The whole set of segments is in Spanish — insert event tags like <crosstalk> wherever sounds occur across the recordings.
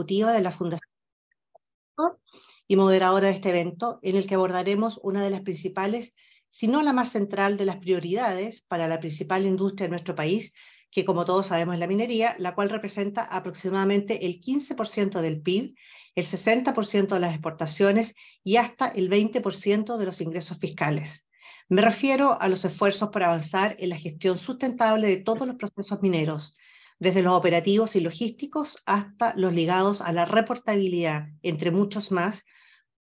ejecutiva de la Fundación y moderadora de este evento, en el que abordaremos una de las principales, si no la más central de las prioridades para la principal industria de nuestro país, que como todos sabemos es la minería, la cual representa aproximadamente el 15% del PIB, el 60% de las exportaciones y hasta el 20% de los ingresos fiscales. Me refiero a los esfuerzos por avanzar en la gestión sustentable de todos los procesos mineros, desde los operativos y logísticos hasta los ligados a la reportabilidad, entre muchos más,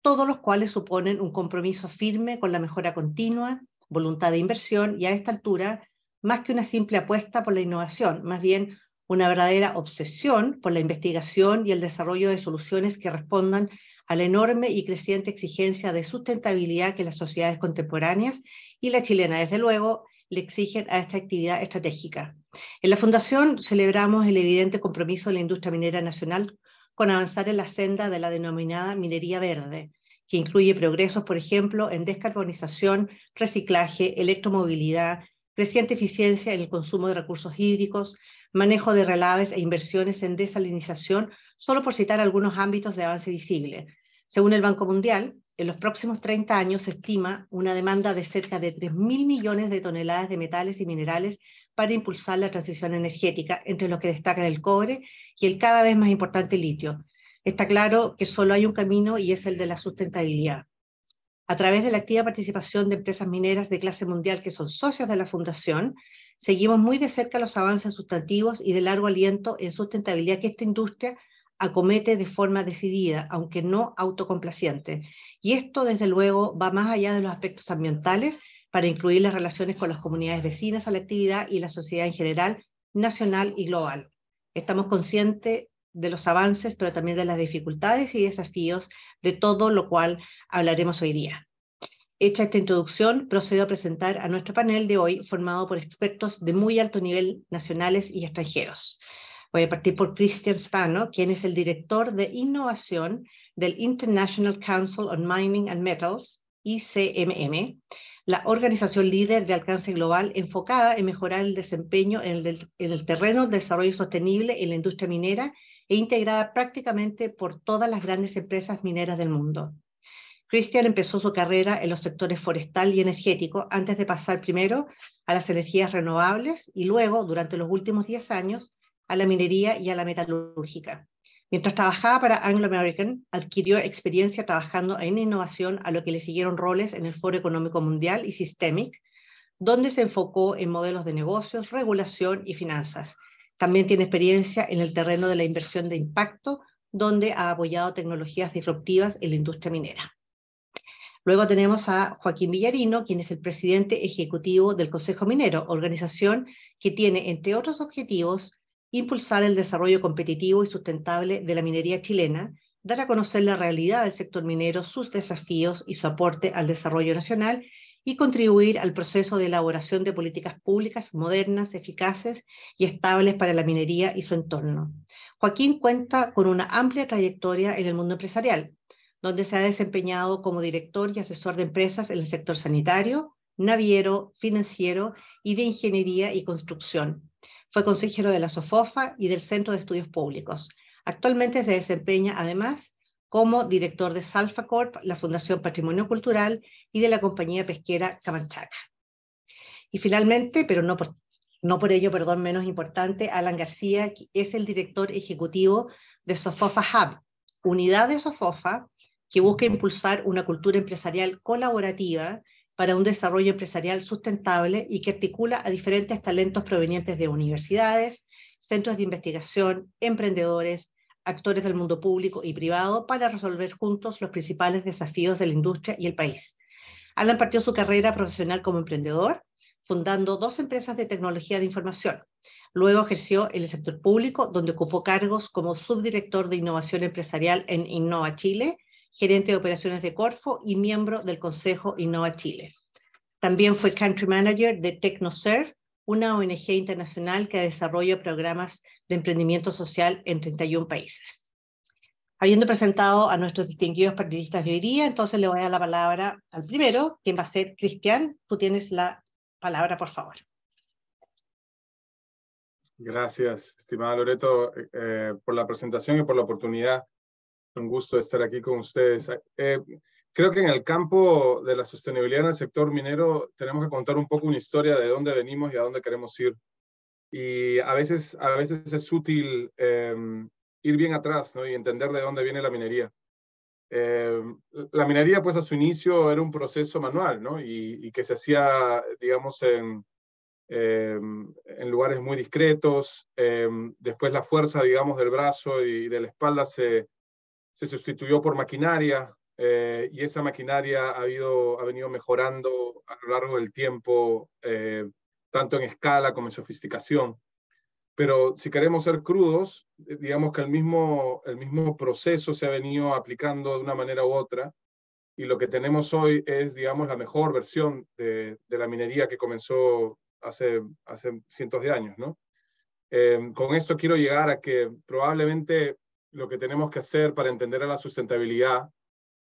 todos los cuales suponen un compromiso firme con la mejora continua, voluntad de inversión y a esta altura, más que una simple apuesta por la innovación, más bien una verdadera obsesión por la investigación y el desarrollo de soluciones que respondan a la enorme y creciente exigencia de sustentabilidad que las sociedades contemporáneas y la chilena, desde luego, le exigen a esta actividad estratégica. En la Fundación celebramos el evidente compromiso de la industria minera nacional con avanzar en la senda de la denominada minería verde, que incluye progresos, por ejemplo, en descarbonización, reciclaje, electromovilidad, creciente eficiencia en el consumo de recursos hídricos, manejo de relaves e inversiones en desalinización, solo por citar algunos ámbitos de avance visible. Según el Banco Mundial, en los próximos 30 años se estima una demanda de cerca de 3.000 millones de toneladas de metales y minerales para impulsar la transición energética, entre los que destacan el cobre y el cada vez más importante litio. Está claro que solo hay un camino y es el de la sustentabilidad. A través de la activa participación de empresas mineras de clase mundial que son socias de la Fundación, seguimos muy de cerca los avances sustantivos y de largo aliento en sustentabilidad que esta industria acomete de forma decidida, aunque no autocomplaciente. Y esto, desde luego, va más allá de los aspectos ambientales para incluir las relaciones con las comunidades vecinas a la actividad y la sociedad en general, nacional y global. Estamos conscientes de los avances, pero también de las dificultades y desafíos de todo lo cual hablaremos hoy día. Hecha esta introducción, procedo a presentar a nuestro panel de hoy, formado por expertos de muy alto nivel nacionales y extranjeros. Voy a partir por Christian Spano, quien es el director de innovación del International Council on Mining and Metals, ICMM, la organización líder de alcance global enfocada en mejorar el desempeño en el, en el terreno del desarrollo sostenible en la industria minera e integrada prácticamente por todas las grandes empresas mineras del mundo. Christian empezó su carrera en los sectores forestal y energético antes de pasar primero a las energías renovables y luego, durante los últimos 10 años, a la minería y a la metalúrgica. Mientras trabajaba para Anglo American, adquirió experiencia trabajando en innovación, a lo que le siguieron roles en el Foro Económico Mundial y Systemic, donde se enfocó en modelos de negocios, regulación y finanzas. También tiene experiencia en el terreno de la inversión de impacto, donde ha apoyado tecnologías disruptivas en la industria minera. Luego tenemos a Joaquín Villarino, quien es el presidente ejecutivo del Consejo Minero, organización que tiene, entre otros objetivos, impulsar el desarrollo competitivo y sustentable de la minería chilena, dar a conocer la realidad del sector minero, sus desafíos y su aporte al desarrollo nacional y contribuir al proceso de elaboración de políticas públicas modernas, eficaces y estables para la minería y su entorno. Joaquín cuenta con una amplia trayectoria en el mundo empresarial, donde se ha desempeñado como director y asesor de empresas en el sector sanitario, naviero, financiero y de ingeniería y construcción, fue consejero de la SOFOFA y del Centro de Estudios Públicos. Actualmente se desempeña además como director de Salfa Corp, la Fundación Patrimonio Cultural y de la compañía pesquera Camanchaca. Y finalmente, pero no por, no por ello, menos importante, Alan García es el director ejecutivo de Sofofa Hub, unidad de Sofofa que busca impulsar una cultura empresarial colaborativa para un desarrollo empresarial sustentable y que articula a diferentes talentos provenientes de universidades, centros de investigación, emprendedores, actores del mundo público y privado para resolver juntos los principales desafíos de la industria y el país. Alan partió su carrera profesional como emprendedor, fundando dos empresas de tecnología de información. Luego ejerció en el sector público, donde ocupó cargos como subdirector de innovación empresarial en Innova Chile gerente de operaciones de Corfo y miembro del Consejo Innova Chile. También fue Country Manager de TecnoServe, una ONG internacional que desarrolla programas de emprendimiento social en 31 países. Habiendo presentado a nuestros distinguidos periodistas de hoy día, entonces le voy a dar la palabra al primero, quien va a ser Cristian. Tú tienes la palabra, por favor. Gracias, estimada Loreto, eh, por la presentación y por la oportunidad. Un gusto estar aquí con ustedes. Eh, creo que en el campo de la sostenibilidad en el sector minero tenemos que contar un poco una historia de dónde venimos y a dónde queremos ir. Y a veces, a veces es útil em, ir bien atrás ¿no? y entender de dónde viene la minería. Em, la minería, pues a su inicio era un proceso manual, ¿no? Y, y que se hacía, digamos, en, Em, en lugares muy discretos. Em, después la fuerza, digamos, del brazo y de la espalda se, se sustituyó por maquinaria eh, y esa maquinaria ha, habido, ha venido mejorando a lo largo del tiempo, eh, tanto en escala como en sofisticación. Pero si queremos ser crudos, eh, digamos que el mismo, el mismo proceso se ha venido aplicando de una manera u otra y lo que tenemos hoy es, digamos, la mejor versión de, de la minería que comenzó hace, hace cientos de años, ¿no? Con esto quiero llegar a que probablemente lo que tenemos que hacer para entender a la sustentabilidad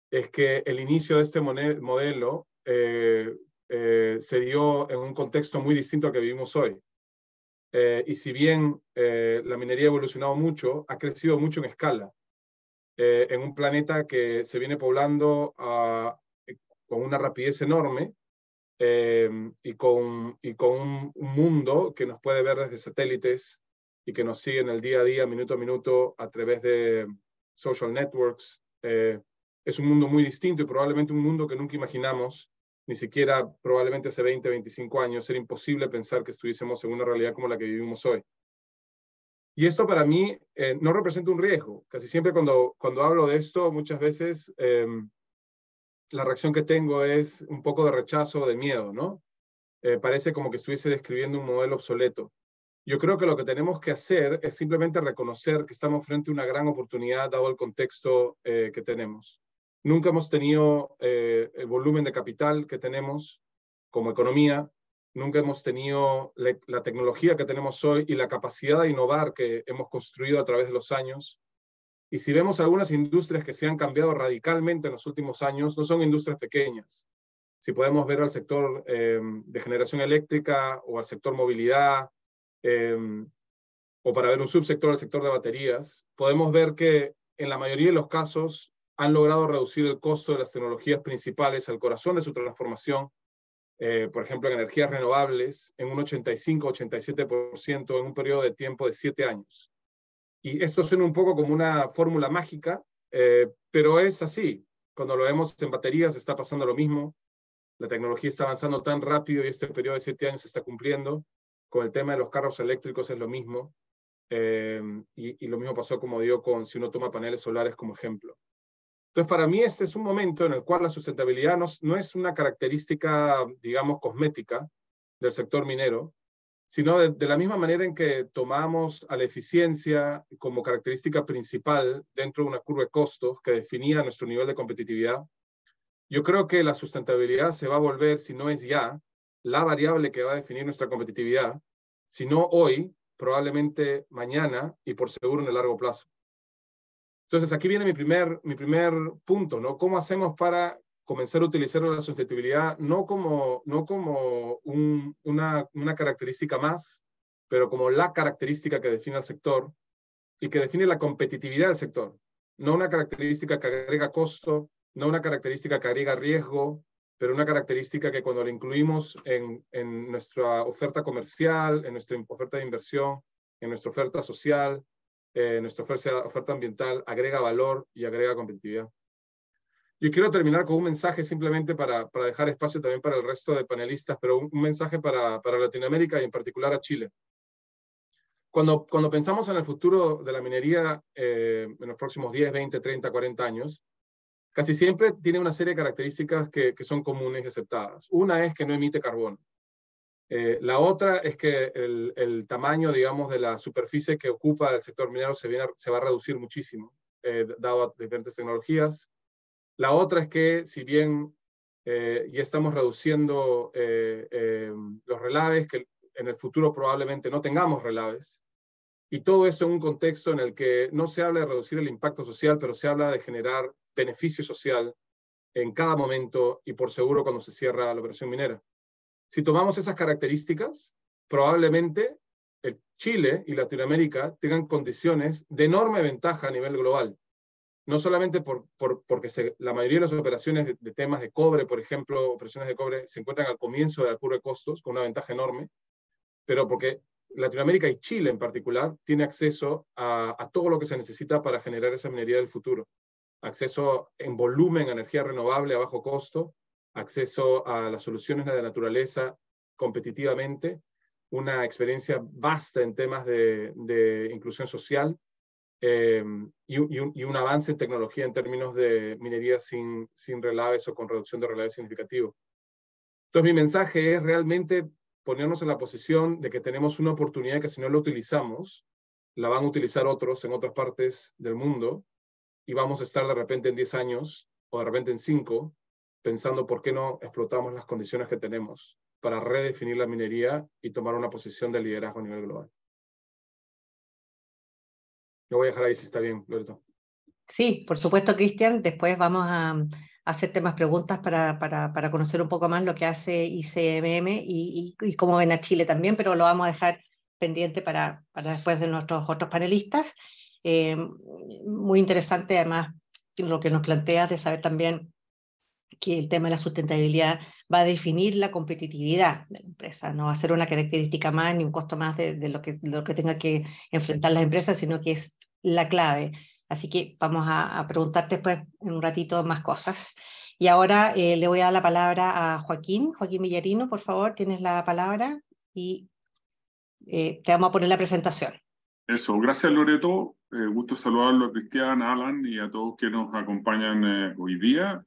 es que el inicio de este modelo eh, eh, se dio en un contexto muy distinto al que vivimos hoy. y si bien la minería ha evolucionado mucho, ha crecido mucho en escala. en un planeta que se viene poblando ah, con una rapidez enorme y con un, mundo que nos puede ver desde satélites y que nos sigue en el día a día, minuto a minuto, a través de social networks. Eh, es un mundo muy distinto y probablemente un mundo que nunca imaginamos, ni siquiera probablemente hace 20, 25 años, era imposible pensar que estuviésemos en una realidad como la que vivimos hoy. Y esto para mí eh, no representa un riesgo. Casi siempre cuando, cuando hablo de esto, muchas veces em, la reacción que tengo es un poco de rechazo, de miedo, ¿no? Eh, parece como que estuviese describiendo un modelo obsoleto. Yo creo que lo que tenemos que hacer es simplemente reconocer que estamos frente a una gran oportunidad dado el contexto eh, que tenemos. Nunca hemos tenido eh, el volumen de capital que tenemos como economía, nunca hemos tenido la tecnología que tenemos hoy y la capacidad de innovar que hemos construido a través de los años. Y si vemos algunas industrias que se han cambiado radicalmente en los últimos años, no son industrias pequeñas. Si podemos ver al sector eh, de generación eléctrica o al sector movilidad, eh, o para ver un subsector al sector de baterías, podemos ver que en la mayoría de los casos han logrado reducir el costo de las tecnologías principales al corazón de su transformación, eh, por ejemplo, en energías renovables, en un 85-87% en un periodo de tiempo de siete años. Y esto suena un poco como una fórmula mágica, eh, pero es así. Cuando lo vemos en baterías está pasando lo mismo. La tecnología está avanzando tan rápido y este periodo de siete años se está cumpliendo. Con el tema de los carros eléctricos es lo mismo. Eh, y, lo mismo pasó, como digo, con si uno toma paneles solares como ejemplo. Entonces, para mí este es un momento en el cual la sustentabilidad no, no es una característica, digamos, cosmética del sector minero, sino de, la misma manera en que tomamos a la eficiencia como característica principal dentro de una curva de costos que definía nuestro nivel de competitividad, yo creo que la sustentabilidad se va a volver, si no es ya, la variable que va a definir nuestra competitividad, si no hoy, probablemente mañana y por seguro en el largo plazo. Entonces, aquí viene mi primer, mi primer punto, ¿no? ¿Cómo hacemos para comenzar a utilizar la sustentabilidad no como, no como una, una característica más, pero como la característica que define al sector y que define la competitividad del sector. No una característica que agrega costo, no una característica que agrega riesgo, pero una característica que cuando la incluimos en, en nuestra oferta comercial, en nuestra oferta de inversión, en nuestra oferta social, en nuestra oferta, oferta ambiental, agrega valor y agrega competitividad. Yo quiero terminar con un mensaje simplemente para, para dejar espacio también para el resto de panelistas, pero un, mensaje para, para, Latinoamérica y en particular a Chile. Cuando, cuando pensamos en el futuro de la minería eh, en los próximos 10, 20, 30, 40 años, casi siempre tiene una serie de características que, son comunes y aceptadas. Una es que no emite carbono. Eh, la otra es que el, tamaño, digamos, de la superficie que ocupa el sector minero se, viene, se va a reducir muchísimo, eh, dado a diferentes tecnologías. La otra es que si bien eh, ya estamos reduciendo eh, eh, los relaves, que en el futuro probablemente no tengamos relaves, y todo eso en un contexto en el que no se habla de reducir el impacto social, pero se habla de generar beneficio social en cada momento y por seguro cuando se cierra la operación minera. Si tomamos esas características, probablemente Chile y Latinoamérica tengan condiciones de enorme ventaja a nivel global. No solamente por, porque la mayoría de las operaciones de, temas de cobre, por ejemplo, operaciones de cobre, se encuentran al comienzo de la curva de costos con una ventaja enorme, pero porque Latinoamérica y Chile en particular tiene acceso a, a todo lo que se necesita para generar esa minería del futuro. Acceso en volumen a energía renovable a bajo costo, acceso a las soluciones de la naturaleza competitivamente, una experiencia vasta en temas de, inclusión social eh, y, un, avance en tecnología en términos de minería sin, sin relaves o con reducción de relaves significativo. Entonces mi mensaje es realmente ponernos en la posición de que tenemos una oportunidad que si no la utilizamos, la van a utilizar otros en otras partes del mundo y vamos a estar de repente en 10 años o de repente en 5 pensando por qué no explotamos las condiciones que tenemos para redefinir la minería y tomar una posición de liderazgo a nivel global. Lo voy a dejar ahí si está bien, Loreto. Sí, por supuesto, Cristian. Después vamos a, hacerte más preguntas para, para, para, conocer un poco más lo que hace ICMM y, y, cómo ven a Chile también, pero lo vamos a dejar pendiente para, para después de nuestros otros panelistas. Eh, muy interesante además lo que nos planteas de saber también que el tema de la sustentabilidad va a definir la competitividad de la empresa, no va a ser una característica más ni un costo más de, lo, que, lo que tenga que enfrentar las empresas, sino que es la clave. Así que vamos a, preguntarte después en un ratito más cosas. Y ahora eh, le voy a dar la palabra a Joaquín. Joaquín Villarino, por favor, tienes la palabra y eh, te vamos a poner la presentación. Eso, gracias Loreto. Eh, gusto saludarlo a Cristian, Alan y a todos que nos acompañan hoy día.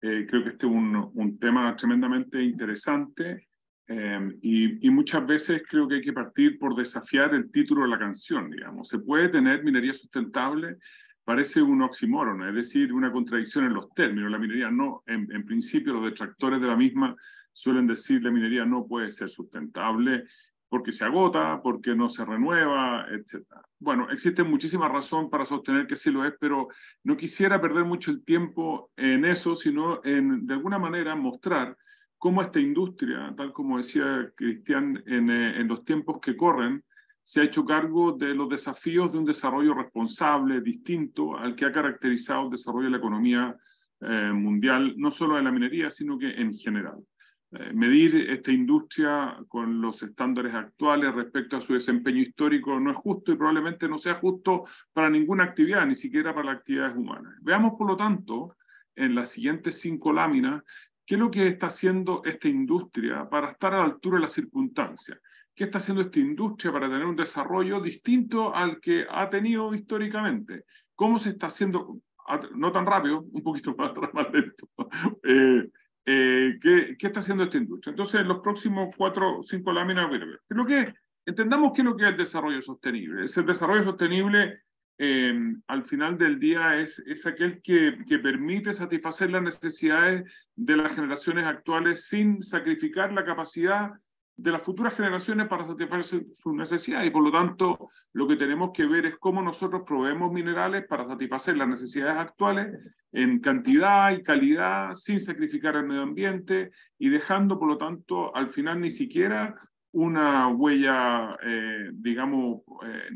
Eh, creo que este es un, un tema tremendamente interesante eh, y, y, muchas veces creo que hay que partir por desafiar el título de la canción, digamos. ¿Se puede tener minería sustentable? Parece un oxímoron, es decir, una contradicción en los términos. La minería no, en, en principio los detractores de la misma suelen decir la minería no puede ser sustentable porque se agota, porque no se renueva, etc. Bueno, existe muchísima razón para sostener que sí lo es, pero no quisiera perder mucho el tiempo en eso, sino en, de alguna manera, mostrar cómo esta industria, tal como decía Cristian, en, eh, los tiempos que corren, se ha hecho cargo de los desafíos de un desarrollo responsable, distinto al que ha caracterizado el desarrollo de la economía eh, mundial, no solo de la minería, sino que en general. Eh, medir esta industria con los estándares actuales respecto a su desempeño histórico no es justo y probablemente no sea justo para ninguna actividad, ni siquiera para las actividades humanas. Veamos, por lo tanto, en las siguientes cinco láminas, qué es lo que está haciendo esta industria para estar a la altura de las circunstancias. ¿Qué está haciendo esta industria para tener un desarrollo distinto al que ha tenido históricamente? ¿Cómo se está haciendo? No tan rápido, un poquito <laughs> más, más lento. Eh, eh, ¿qué, ¿qué, está haciendo esta industria? Entonces, en los próximos cuatro o cinco láminas, lo que entendamos qué es lo que es el desarrollo sostenible. Es el desarrollo sostenible, eh, al final del día, es, es aquel que, que permite satisfacer las necesidades de las generaciones actuales sin sacrificar la capacidad de las futuras generaciones para satisfacer sus necesidades y por lo tanto lo que tenemos que ver es cómo nosotros proveemos minerales para satisfacer las necesidades actuales en cantidad y calidad sin sacrificar el medio ambiente y dejando por lo tanto al final ni siquiera una huella eh, digamos eh,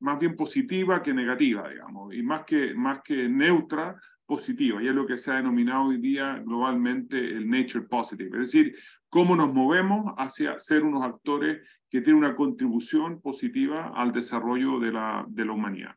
más bien positiva que negativa digamos y más que más que neutra positiva, y es lo que se ha denominado hoy día globalmente el nature positive, es decir, cómo nos movemos hacia ser unos actores que tienen una contribución positiva al desarrollo de la, humanidad.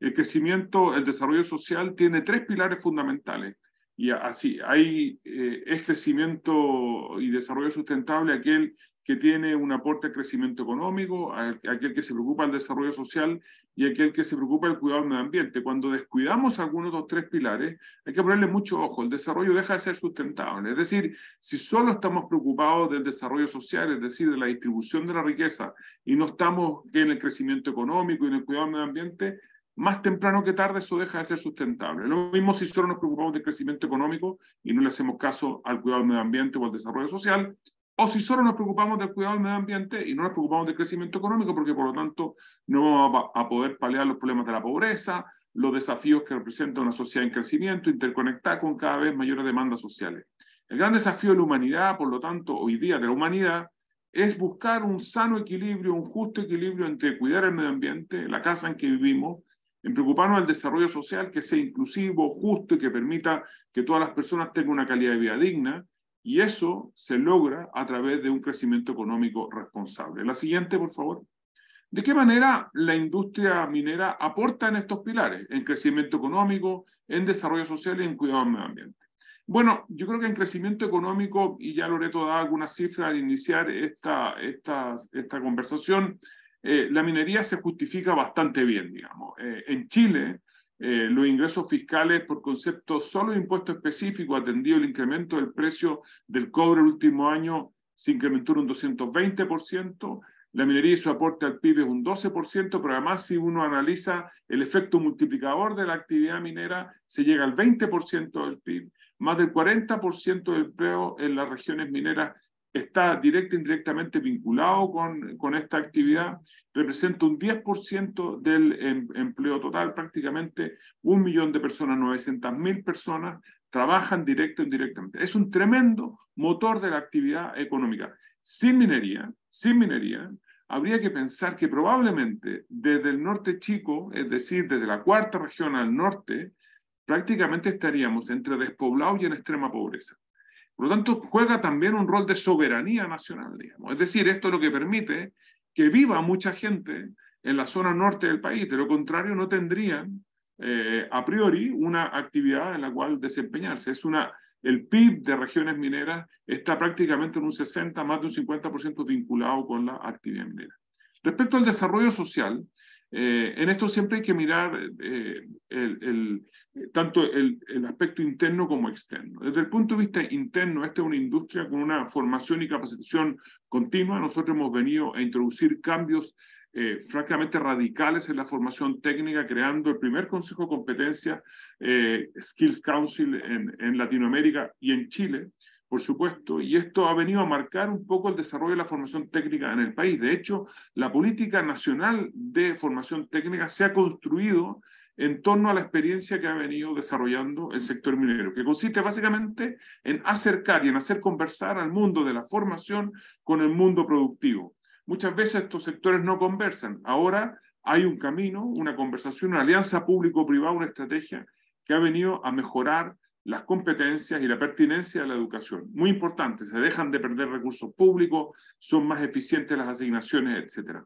El crecimiento, el desarrollo social tiene tres pilares fundamentales. Y así, hay, eh, es crecimiento y desarrollo sustentable aquel que tiene un aporte al crecimiento económico, aquel que se preocupa del desarrollo social y aquel que se preocupa del cuidado del medio ambiente. Cuando descuidamos algunos de los tres pilares, hay que ponerle mucho ojo. El desarrollo deja de ser sustentable. Es decir, si solo estamos preocupados del desarrollo social, es decir, de la distribución de la riqueza, y no estamos en el crecimiento económico y en el cuidado del medio ambiente, más temprano que tarde eso deja de ser sustentable. Lo mismo si solo nos preocupamos del crecimiento económico y no le hacemos caso al cuidado del medio ambiente o al desarrollo social, o si solo nos preocupamos del cuidado del medio ambiente y no nos preocupamos del crecimiento económico, porque por lo tanto no vamos a poder paliar los problemas de la pobreza, los desafíos que representa una sociedad en crecimiento, interconectada con cada vez mayores demandas sociales. El gran desafío de la humanidad, por lo tanto, hoy día de la humanidad, es buscar un sano equilibrio, un justo equilibrio entre cuidar el medio ambiente, la casa en que vivimos, en preocuparnos del desarrollo social que sea inclusivo, justo y que permita que todas las personas tengan una calidad de vida digna. Y eso se logra a través de un crecimiento económico responsable. La siguiente, por favor. ¿De qué manera la industria minera aporta en estos pilares? En crecimiento económico, en desarrollo social y en cuidado del medio ambiente. Bueno, yo creo que en crecimiento económico, y ya Loreto da algunas cifras al iniciar esta, esta, esta conversación, eh, la minería se justifica bastante bien, digamos. Eh, en Chile, eh, los ingresos fiscales por concepto solo de impuesto específico, atendido el incremento del precio del cobre el último año, se incrementó un 220%. La minería y su aporte al PIB es un 12%, pero además si uno analiza el efecto multiplicador de la actividad minera, se llega al 20% del PIB. Más del 40% del empleo en las regiones mineras está directa e indirectamente vinculado con, con esta actividad, representa un 10% del em, empleo total, prácticamente un millón de personas, 900 mil personas trabajan directo e indirectamente. Es un tremendo motor de la actividad económica. Sin minería, sin minería, habría que pensar que probablemente desde el norte chico, es decir, desde la cuarta región al norte, prácticamente estaríamos entre despoblado y en extrema pobreza. Por lo tanto, juega también un rol de soberanía nacional, digamos. Es decir, esto es lo que permite que viva mucha gente en la zona norte del país. De lo contrario, no tendrían eh, a priori una actividad en la cual desempeñarse. Es una, el PIB de regiones mineras está prácticamente en un 60, más de un 50% vinculado con la actividad minera. Respecto al desarrollo social, eh, en esto siempre hay que mirar eh, el, tanto el, el, aspecto interno como externo. Desde el punto de vista interno, esta es una industria con una formación y capacitación continua. Nosotros hemos venido a introducir cambios eh, francamente radicales en la formación técnica, creando el primer Consejo de Competencia Skills Council en, en Latinoamérica y en Chile, por supuesto, y esto ha venido a marcar un poco el desarrollo de la formación técnica en el país. De hecho, la política nacional de formación técnica se ha construido en torno a la experiencia que ha venido desarrollando el sector minero, que consiste básicamente en acercar y en hacer conversar al mundo de la formación con el mundo productivo. Muchas veces estos sectores no conversan. Ahora hay un camino, una conversación, una alianza público-privada, una estrategia que ha venido a mejorar las competencias y la pertinencia de la educación. Muy importante, se dejan de perder recursos públicos, son más eficientes las asignaciones, etc.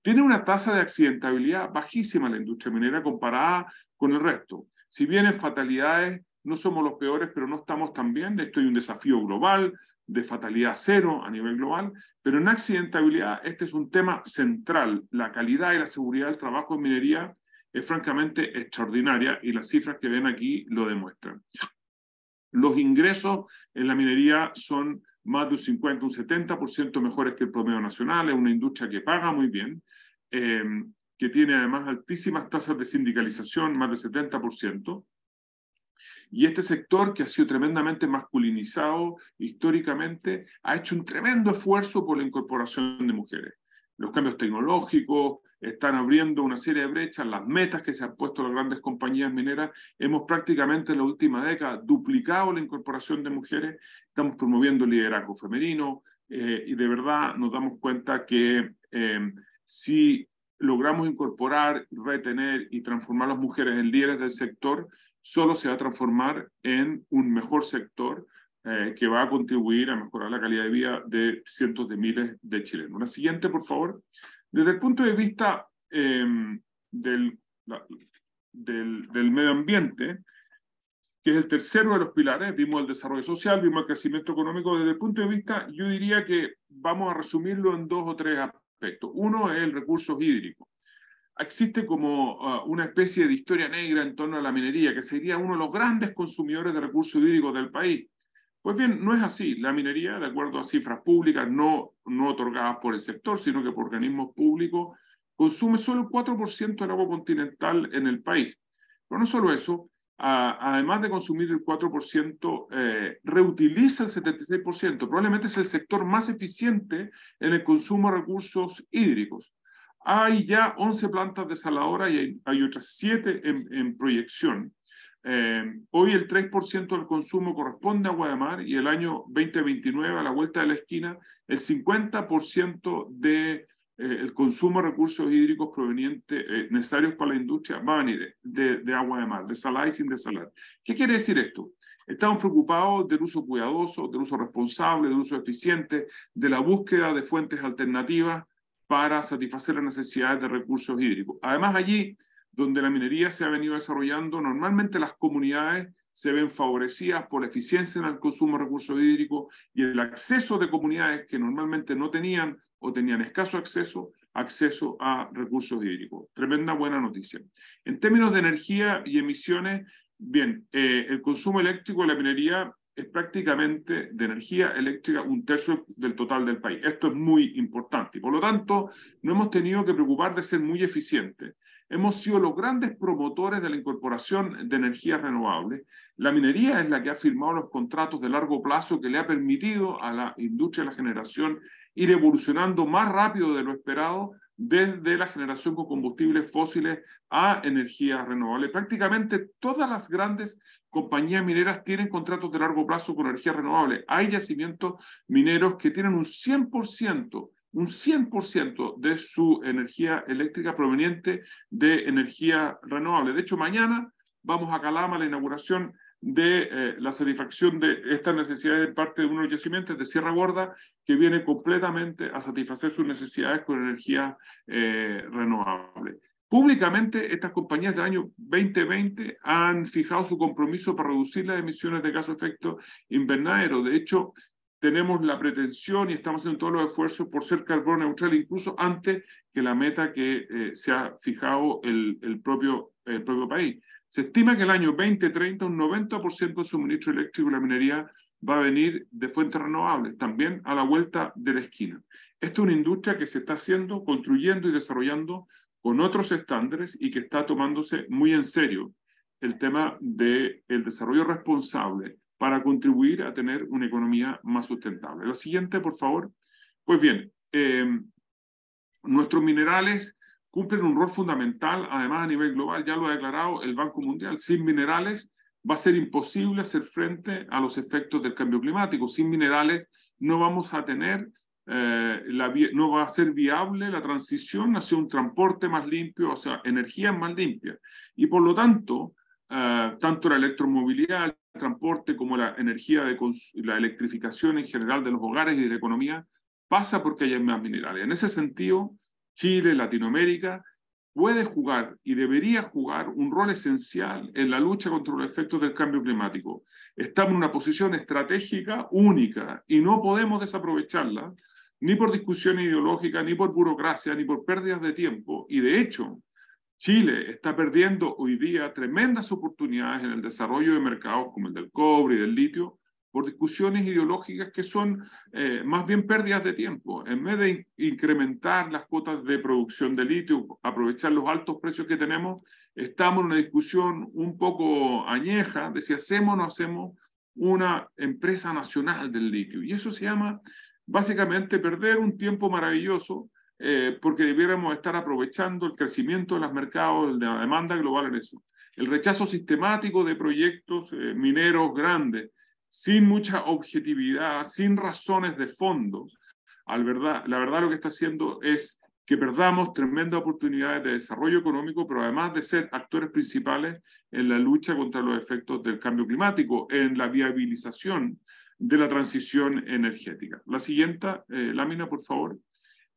Tiene una tasa de accidentabilidad bajísima la industria minera comparada con el resto. Si bien en fatalidades no somos los peores, pero no estamos tan bien, esto hay un desafío global de fatalidad cero a nivel global, pero en accidentabilidad este es un tema central. La calidad y la seguridad del trabajo en minería es francamente extraordinaria y las cifras que ven aquí lo demuestran. Los ingresos en la minería son más de un 50, un 70% mejores que el promedio nacional. Es una industria que paga muy bien, eh, que tiene además altísimas tasas de sindicalización, más del 70%. Y este sector, que ha sido tremendamente masculinizado históricamente, ha hecho un tremendo esfuerzo por la incorporación de mujeres. Los cambios tecnológicos, están abriendo una serie de brechas, las metas que se han puesto las grandes compañías mineras, hemos prácticamente en la última década duplicado la incorporación de mujeres, estamos promoviendo el liderazgo femenino eh, y de verdad nos damos cuenta que eh, si logramos incorporar, retener y transformar a las mujeres en líderes del sector, solo se va a transformar en un mejor sector eh, que va a contribuir a mejorar la calidad de vida de cientos de miles de chilenos. Una siguiente, por favor. Desde el punto de vista em, del, del, del, medio ambiente, que es el tercero de los pilares, vimos el desarrollo social, vimos el crecimiento económico, desde el punto de vista, yo diría que vamos a resumirlo en dos o tres aspectos. Uno es el recurso hídrico. Existe como uh, una especie de historia negra en torno a la minería, que sería uno de los grandes consumidores de recursos hídricos del país. Pues bien, no es así. La minería, de acuerdo a cifras públicas, no, no otorgadas por el sector, sino que por organismos públicos, consume solo el 4% del agua continental en el país. Pero no solo eso, además de consumir el 4%, eh, reutiliza el 76%. Probablemente es el sector más eficiente en el consumo de recursos hídricos. Hay ya 11 plantas desaladoras y hay, otras 7 en, en proyección Eh, hoy el 3% del consumo corresponde a agua de mar y el año 2029, a la vuelta de la esquina, el 50% de eh, consumo de recursos hídricos provenientes eh, necesarios para la industria va a venir de, de, agua de mar, de salar y sin desalar. ¿Qué quiere decir esto? Estamos preocupados del uso cuidadoso, del uso responsable, del uso eficiente, de la búsqueda de fuentes alternativas para satisfacer las necesidades de recursos hídricos. Además, allí donde la minería se ha venido desarrollando, normalmente las comunidades se ven favorecidas por la eficiencia en el consumo de recursos hídricos y el acceso de comunidades que normalmente no tenían o tenían escaso acceso, acceso a recursos hídricos. Tremenda buena noticia. En términos de energía y emisiones, bien, eh, el consumo eléctrico de la minería es prácticamente de energía eléctrica un tercio del total del país. Esto es muy importante y por lo tanto no hemos tenido que preocupar de ser muy eficientes. Hemos sido los grandes promotores de la incorporación de energías renovables. La minería es la que ha firmado los contratos de largo plazo que le ha permitido a la industria de la generación ir evolucionando más rápido de lo esperado desde la generación con combustibles fósiles a energías renovables. Prácticamente todas las grandes compañías mineras tienen contratos de largo plazo con energías renovables. Hay yacimientos mineros que tienen un 100%, un 100% de su energía eléctrica proveniente de energía renovable. De hecho, mañana vamos a Calama a la inauguración de eh, la satisfacción de estas necesidades de parte de unos yacimientos de Sierra Gorda que viene completamente a satisfacer sus necesidades con energía eh, renovable. Públicamente, estas compañías del año 2020 han fijado su compromiso para reducir las emisiones de de efecto invernadero. De hecho, tenemos la pretensión y estamos haciendo todos los esfuerzos por ser carbono neutral, incluso antes que la meta que eh, se ha fijado el, el, propio, el propio país. Se estima que el año 2030 un 90% del suministro eléctrico de la minería va a venir de fuentes renovables, también a la vuelta de la esquina. Esta es una industria que se está haciendo, construyendo y desarrollando con otros estándares y que está tomándose muy en serio el tema del el desarrollo responsable para contribuir a tener una economía más sustentable. La siguiente, por favor. Pues bien, eh, nuestros minerales cumplen un rol fundamental, además a nivel global, ya lo ha declarado el Banco Mundial, sin minerales va a ser imposible hacer frente a los efectos del cambio climático. Sin minerales no vamos a tener, eh, la, no va a ser viable la transición hacia un transporte más limpio, hacia energías más limpias. Y por lo tanto, eh, tanto la electromovilidad, el transporte como la energía de la electrificación en general de los hogares y de la economía pasa porque hay más minerales. En ese sentido, Chile, Latinoamérica, puede jugar y debería jugar un rol esencial en la lucha contra los efectos del cambio climático. Estamos en una posición estratégica única y no podemos desaprovecharla ni por discusión ideológica, ni por burocracia, ni por pérdidas de tiempo. Y de hecho, Chile está perdiendo hoy día tremendas oportunidades en el desarrollo de mercados como el del cobre y del litio por discusiones ideológicas que son eh, más bien pérdidas de tiempo. En vez de incrementar las cuotas de producción de litio, aprovechar los altos precios que tenemos, estamos en una discusión un poco añeja de si hacemos o no hacemos una empresa nacional del litio. Y eso se llama básicamente perder un tiempo maravilloso eh, porque debiéramos estar aprovechando el crecimiento de los mercados, de la demanda global en eso. El rechazo sistemático de proyectos eh, mineros grandes, sin mucha objetividad, sin razones de fondo, al verdad, la verdad lo que está haciendo es que perdamos tremendas oportunidades de desarrollo económico, pero además de ser actores principales en la lucha contra los efectos del cambio climático, en la viabilización de la transición energética. La siguiente eh, lámina, por favor.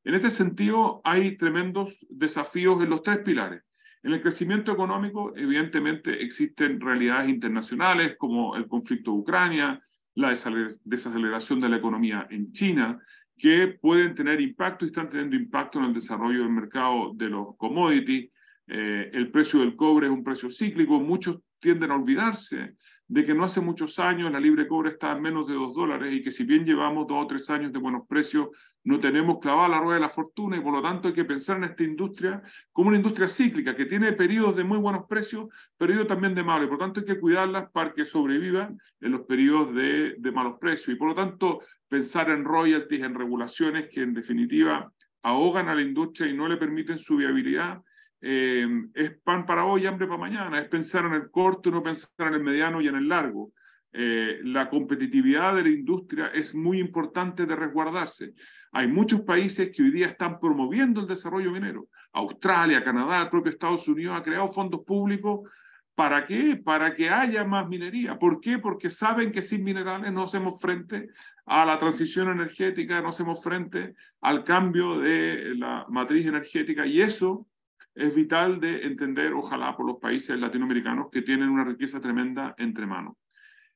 En este sentido, hay tremendos desafíos en los tres pilares. En el crecimiento económico, evidentemente, existen realidades internacionales como el conflicto de Ucrania, la desaceleración de la economía en China, que pueden tener impacto y están teniendo impacto en el desarrollo del mercado de los commodities. Eh, el precio del cobre es un precio cíclico. Muchos tienden a olvidarse de que no hace muchos años la libre cobre estaba en menos de dos dólares y que si bien llevamos dos o tres años de buenos precios, no tenemos clavada la rueda de la fortuna y por lo tanto hay que pensar en esta industria como una industria cíclica que tiene periodos de muy buenos precios, periodos también de malos y por lo tanto hay que cuidarlas para que sobrevivan en los periodos de, de malos precios. Y por lo tanto pensar en royalties, en regulaciones que en definitiva ahogan a la industria y no le permiten su viabilidad eh, es pan para hoy, hambre para mañana, es pensar en el corto y no pensar en el mediano y en el largo. Eh, la competitividad de la industria es muy importante de resguardarse. Hay muchos países que hoy día están promoviendo el desarrollo minero. Australia, Canadá, el propio Estados Unidos ha creado fondos públicos. ¿Para qué? Para que haya más minería. ¿Por qué? Porque saben que sin minerales no hacemos frente a la transición energética, no hacemos frente al cambio de la matriz energética y eso es vital de entender, ojalá, por los países latinoamericanos que tienen una riqueza tremenda entre manos.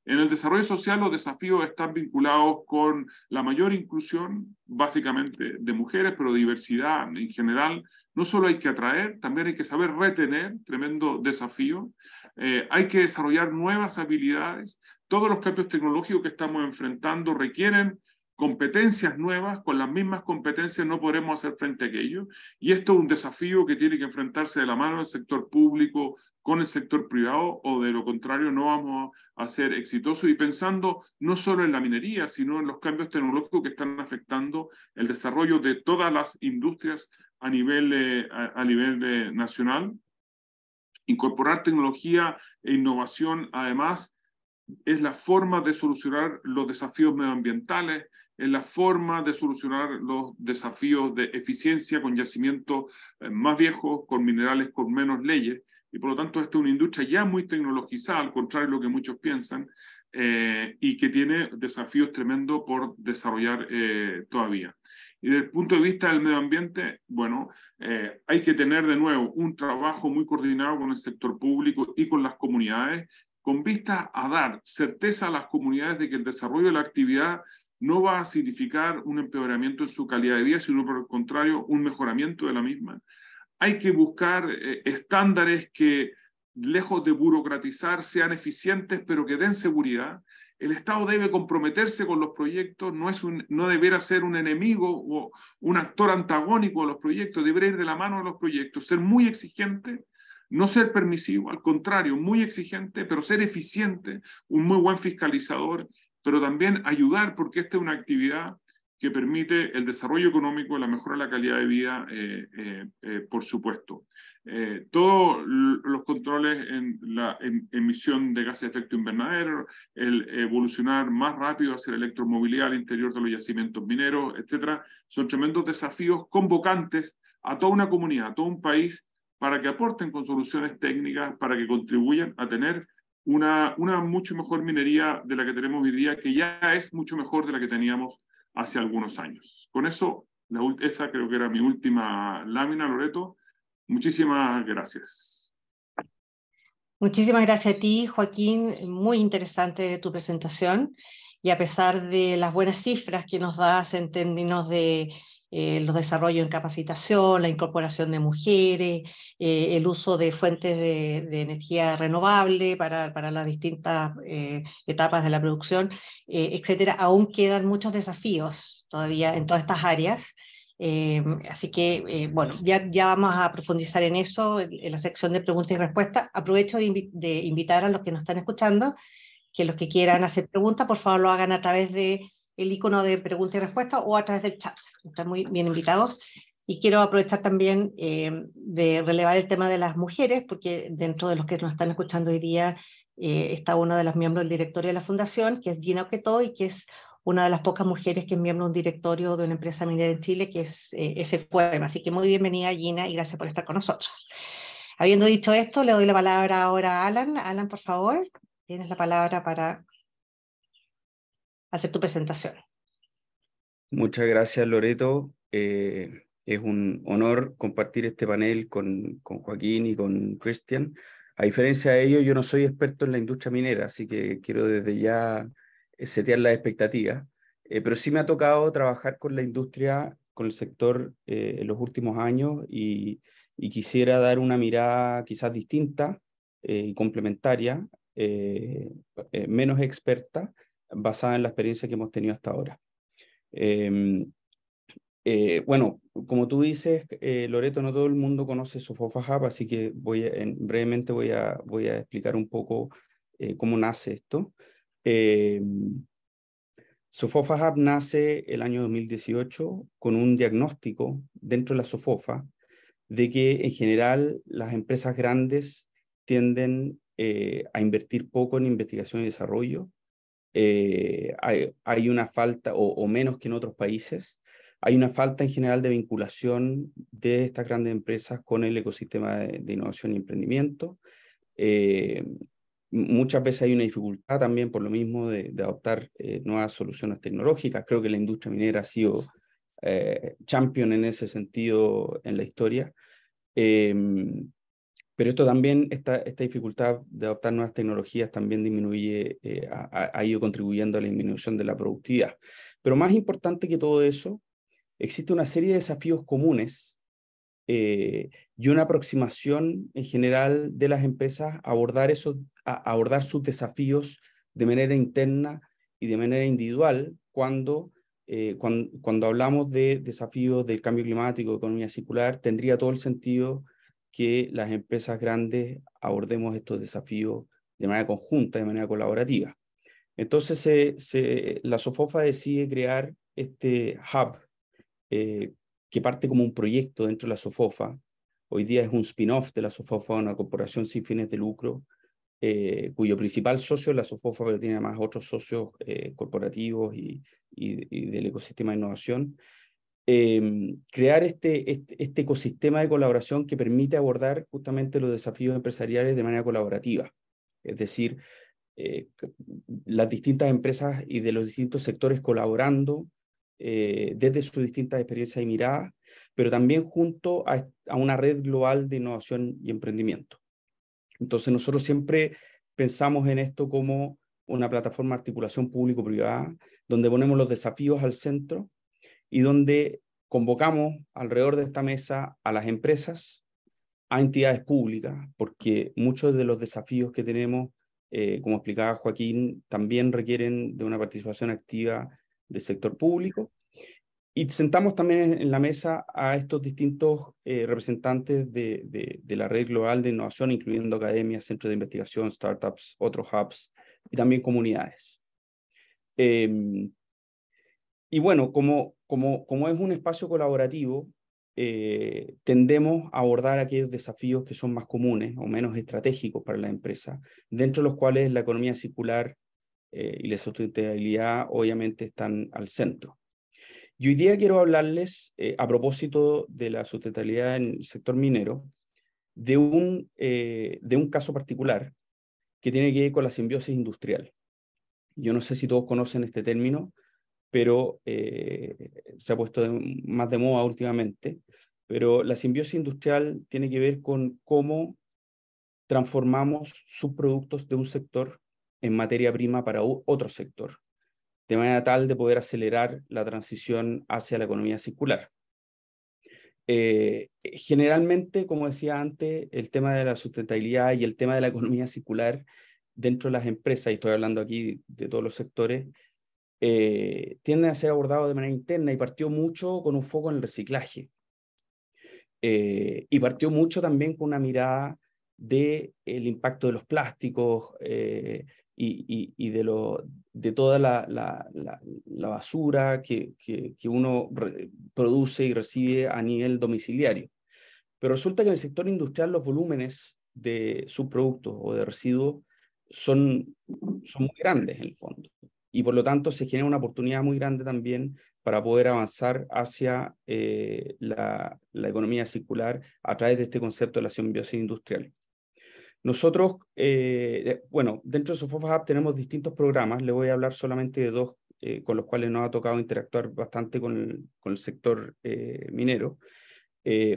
En el desarrollo social los desafíos están vinculados con la mayor inclusión, básicamente de mujeres, pero diversidad en general. No solo hay que atraer, también hay que saber retener, tremendo desafío. Eh, hay que desarrollar nuevas habilidades. Todos los cambios tecnológicos que estamos enfrentando requieren competencias nuevas, con las mismas competencias no podremos hacer frente a aquello. Y esto es un desafío que tiene que enfrentarse de la mano del sector público con el sector privado, o de lo contrario no vamos a ser exitosos. Y pensando no solo en la minería, sino en los cambios tecnológicos que están afectando el desarrollo de todas las industrias a nivel, eh, a, nivel eh, nacional. Incorporar tecnología e innovación, además, es la forma de solucionar los desafíos medioambientales, es la forma de solucionar los desafíos de eficiencia con yacimientos eh, más viejos, con minerales con menos leyes, y por lo tanto esta es una industria ya muy tecnologizada, al contrario de lo que muchos piensan, eh, y que tiene desafíos tremendos por desarrollar eh, todavía. Y desde el punto de vista del medio ambiente, bueno, hay que tener de nuevo un trabajo muy coordinado con el sector público y con las comunidades, con vista a dar certeza a las comunidades de que el desarrollo de la actividad no va a significar un empeoramiento en su calidad de vida, sino por el contrario, un mejoramiento de la misma. Hay que buscar eh, estándares que, lejos de burocratizar, sean eficientes, pero que den seguridad. El Estado debe comprometerse con los proyectos, no, es un, no deberá ser un enemigo o un actor antagónico de los proyectos, deberá ir de la mano de los proyectos, ser muy exigente, no ser permisivo, al contrario, muy exigente, pero ser eficiente, un muy buen fiscalizador pero también ayudar porque esta es una actividad que permite el desarrollo económico, la mejora de la calidad de vida, eh, eh, eh, por supuesto. todos los controles en la emisión de gases de efecto invernadero, el evolucionar más rápido hacia la electromovilidad al interior de los yacimientos mineros, etcétera, son tremendos desafíos convocantes a toda una comunidad, a todo un país, para que aporten con soluciones técnicas, para que contribuyan a tener una, una mucho mejor minería de la que tenemos hoy día, que ya es mucho mejor de la que teníamos hace algunos años. Con eso, la, esa creo que era mi última lámina, Loreto. Muchísimas gracias. Muchísimas gracias a ti, Joaquín. Muy interesante tu presentación. Y a pesar de las buenas cifras que nos das en términos de eh, los desarrollos en capacitación, la incorporación de mujeres, eh, el uso de fuentes de, energía renovable para, para las distintas eh, etapas de la producción, etcétera, aún quedan muchos desafíos todavía en todas estas áreas. así que, bueno, ya, ya vamos a profundizar en eso en, la sección de preguntas y respuestas. Aprovecho de, de invitar a los que nos están escuchando que los que quieran hacer preguntas, por favor lo hagan a través de el icono de pregunta y respuesta o a través del chat. Están muy bien invitados. Y quiero aprovechar también eh, de relevar el tema de las mujeres, porque dentro de los que nos están escuchando hoy día eh, está uno de los miembros del directorio de la fundación, que es Gina Oqueto, y que es una de las pocas mujeres que es miembro de un directorio de una empresa minera en Chile, que es eh, ese poema. Así que muy bienvenida, Gina, y gracias por estar con nosotros. Habiendo dicho esto, le doy la palabra ahora a Alan. Alan, por favor, tienes la palabra para hacer tu presentación. Muchas gracias, Loreto. Eh, es un honor compartir este panel con, con Joaquín y con Cristian. A diferencia de ellos, yo no soy experto en la industria minera, así que quiero desde ya eh, setear las expectativas. Eh, pero sí me ha tocado trabajar con la industria, con el sector en los últimos años y, y, quisiera dar una mirada quizás distinta y complementaria, menos experta, basada en la experiencia que hemos tenido hasta ahora. Em, eh, bueno, como tú dices, eh, Loreto, no todo el mundo conoce Sofofa Hub, así que brevemente voy a, explicar un poco eh, cómo nace esto. Em, Sofofa Hub nace el año 2018 con un diagnóstico dentro de la Sofofa de que en general las empresas grandes tienden a invertir poco en investigación y desarrollo. Eh, hay, una falta, o, menos que en otros países, hay una falta en general de vinculación de estas grandes empresas con el ecosistema de, innovación y emprendimiento. Eh, muchas veces hay una dificultad también por lo mismo de, adoptar nuevas soluciones tecnológicas. Creo que la industria minera ha sido champion en ese sentido en la historia. Pero esto también, esta, esta dificultad de adoptar nuevas tecnologías también disminuye, eh, ha, ido contribuyendo a la disminución de la productividad. Pero más importante que todo eso, existe una serie de desafíos comunes eh, y una aproximación en general de las empresas a abordar, esos, abordar sus desafíos de manera interna y de manera individual cuando, eh, cuando, cuando, hablamos de desafíos del cambio climático, economía circular, tendría todo el sentido que las empresas grandes abordemos estos desafíos de manera conjunta, de manera colaborativa. Entonces, la SOFOFA decide crear este hub eh, que parte como un proyecto dentro de la SOFOFA. Hoy día es un spin-off de la SOFOFA, una corporación sin fines de lucro, eh, cuyo principal socio es la SOFOFA, pero tiene además otros socios eh, corporativos y, y, del ecosistema de innovación. Em, crear este, este, este, ecosistema de colaboración que permite abordar justamente los desafíos empresariales de manera colaborativa. Es decir, eh, las distintas empresas y de los distintos sectores colaborando eh, desde sus distintas experiencias y miradas, pero también junto a, a una red global de innovación y emprendimiento. Entonces nosotros siempre pensamos en esto como una plataforma de articulación público-privada, donde ponemos los desafíos al centro y donde convocamos alrededor de esta mesa a las empresas, a entidades públicas, porque muchos de los desafíos que tenemos, eh, como explicaba Joaquín, también requieren de una participación activa del sector público. Y sentamos también en la mesa a estos distintos eh, representantes de, de, la red global de innovación, incluyendo academias, centros de investigación, startups, otros hubs y también comunidades. Em, y bueno, como, como, como es un espacio colaborativo, eh, tendemos a abordar aquellos desafíos que son más comunes o menos estratégicos para la empresa, dentro de los cuales la economía circular eh, y la sustentabilidad obviamente están al centro. Y hoy día quiero hablarles, eh, a propósito de la sustentabilidad en el sector minero, de un, de un caso particular que tiene que ver con la simbiosis industrial. Yo no sé si todos conocen este término, pero eh, se ha puesto más de moda últimamente. Pero la simbiosis industrial tiene que ver con cómo transformamos subproductos de un sector en materia prima para otro sector, de manera tal de poder acelerar la transición hacia la economía circular. Eh, generalmente, como decía antes, el tema de la sustentabilidad y el tema de la economía circular dentro de las empresas, y estoy hablando aquí de todos los sectores, eh, tienden a ser abordados de manera interna y partió mucho con un foco en el reciclaje. Eh, y partió mucho también con una mirada del el impacto de los plásticos eh, y, de, lo, de toda la, basura que, que, que uno produce y recibe a nivel domiciliario. Pero resulta que en el sector industrial los volúmenes de subproductos o de residuos son, son muy grandes en el fondo y por lo tanto se genera una oportunidad muy grande también para poder avanzar hacia eh, la, economía circular a través de este concepto de la simbiosis industrial. Nosotros, eh, eh, bueno, dentro de Sofofa Hub tenemos distintos programas, le voy a hablar solamente de dos con los cuales nos ha tocado interactuar bastante con el, con el sector minero.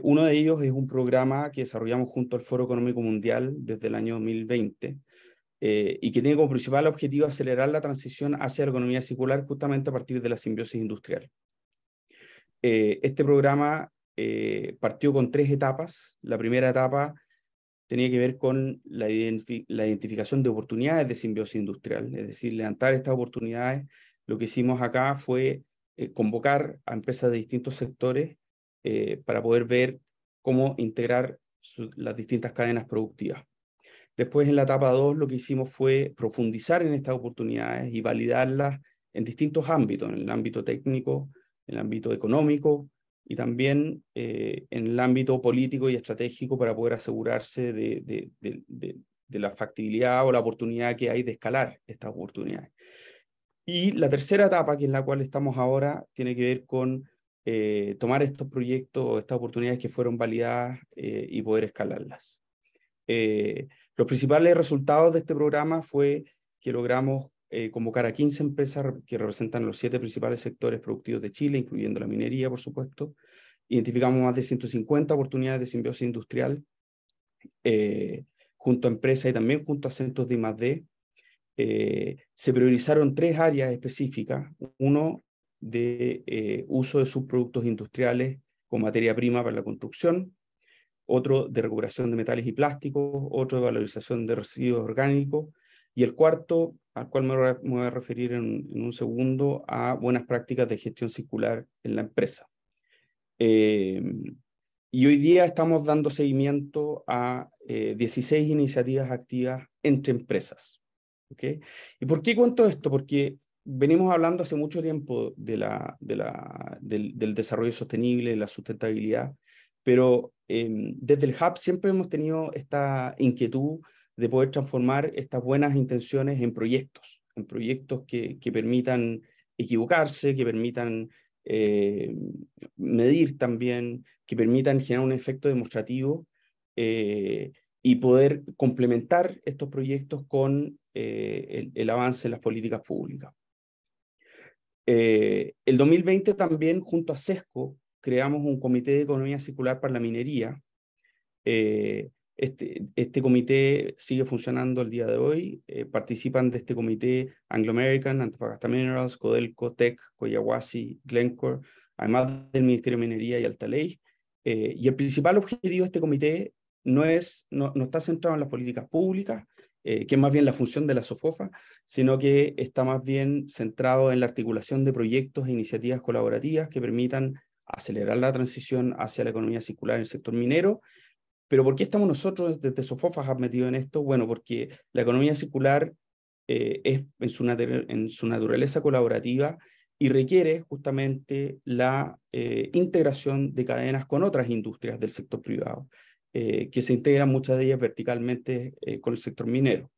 uno de ellos es un programa que desarrollamos junto al Foro Económico Mundial desde el año 2020, eh, y que tiene como principal objetivo acelerar la transición hacia la economía circular justamente a partir de la simbiosis industrial. Eh, este programa eh, partió con tres etapas. La primera etapa tenía que ver con la, la, identificación de oportunidades de simbiosis industrial, es decir, levantar estas oportunidades. Lo que hicimos acá fue convocar a empresas de distintos sectores para poder ver cómo integrar las distintas cadenas productivas. Después, en la etapa 2, lo que hicimos fue profundizar en estas oportunidades y validarlas en distintos ámbitos, en el ámbito técnico, en el ámbito económico, y también en el ámbito político y estratégico para poder asegurarse de, la factibilidad o la oportunidad que hay de escalar estas oportunidades. Y la tercera etapa, que es la cual estamos ahora, tiene que ver con eh, tomar estos proyectos, estas oportunidades que fueron validadas eh, y poder escalarlas. Eh, los principales resultados de este programa fue que logramos convocar a 15 empresas que representan los siete principales sectores productivos de Chile, incluyendo la minería, por supuesto. Identificamos más de 150 oportunidades de simbiosis industrial junto a empresas y también junto a centros de I+.D., eh, se priorizaron tres áreas específicas. Uno de eh, uso de subproductos industriales con materia prima para la construcción, otro de recuperación de metales y plásticos, otro de valorización de residuos orgánicos, y el cuarto, al cual me voy a referir en, un segundo, a buenas prácticas de gestión circular en la empresa. Eh, y hoy día estamos dando seguimiento a 16 iniciativas activas entre empresas. ¿Y por qué cuento esto? Porque venimos hablando hace mucho tiempo de la, de la, del, desarrollo sostenible, de la sustentabilidad, pero em, desde el Hub siempre hemos tenido esta inquietud de poder transformar estas buenas intenciones en proyectos, en proyectos que, permitan equivocarse, que permitan eh, medir también, que permitan generar un efecto demostrativo eh, y poder complementar estos proyectos con eh, el, avance en las políticas públicas. Eh, el 2020 también, junto a SESCO, creamos un comité de economía circular para la minería. Eh, este, este comité sigue funcionando el día de hoy. participan de este comité Anglo American, Antofagasta Minerals, Codelco, Tech, Coyahuasi, Glencore, además del Ministerio de Minería y Altaley. y el principal objetivo de este comité no, es, no, no está centrado en las políticas públicas, eh, que es más bien la función de la SOFOFA, sino que está más bien centrado en la articulación de proyectos e iniciativas colaborativas que permitan acelerar la transición hacia la economía circular en el sector minero. Pero ¿por qué estamos nosotros desde SOFOFA metidos en esto? Bueno, porque la economía circular eh, es en su, naturaleza colaborativa y requiere justamente la eh, integración de cadenas con otras industrias del sector privado. Eh, que se integran muchas de ellas verticalmente con el sector minero.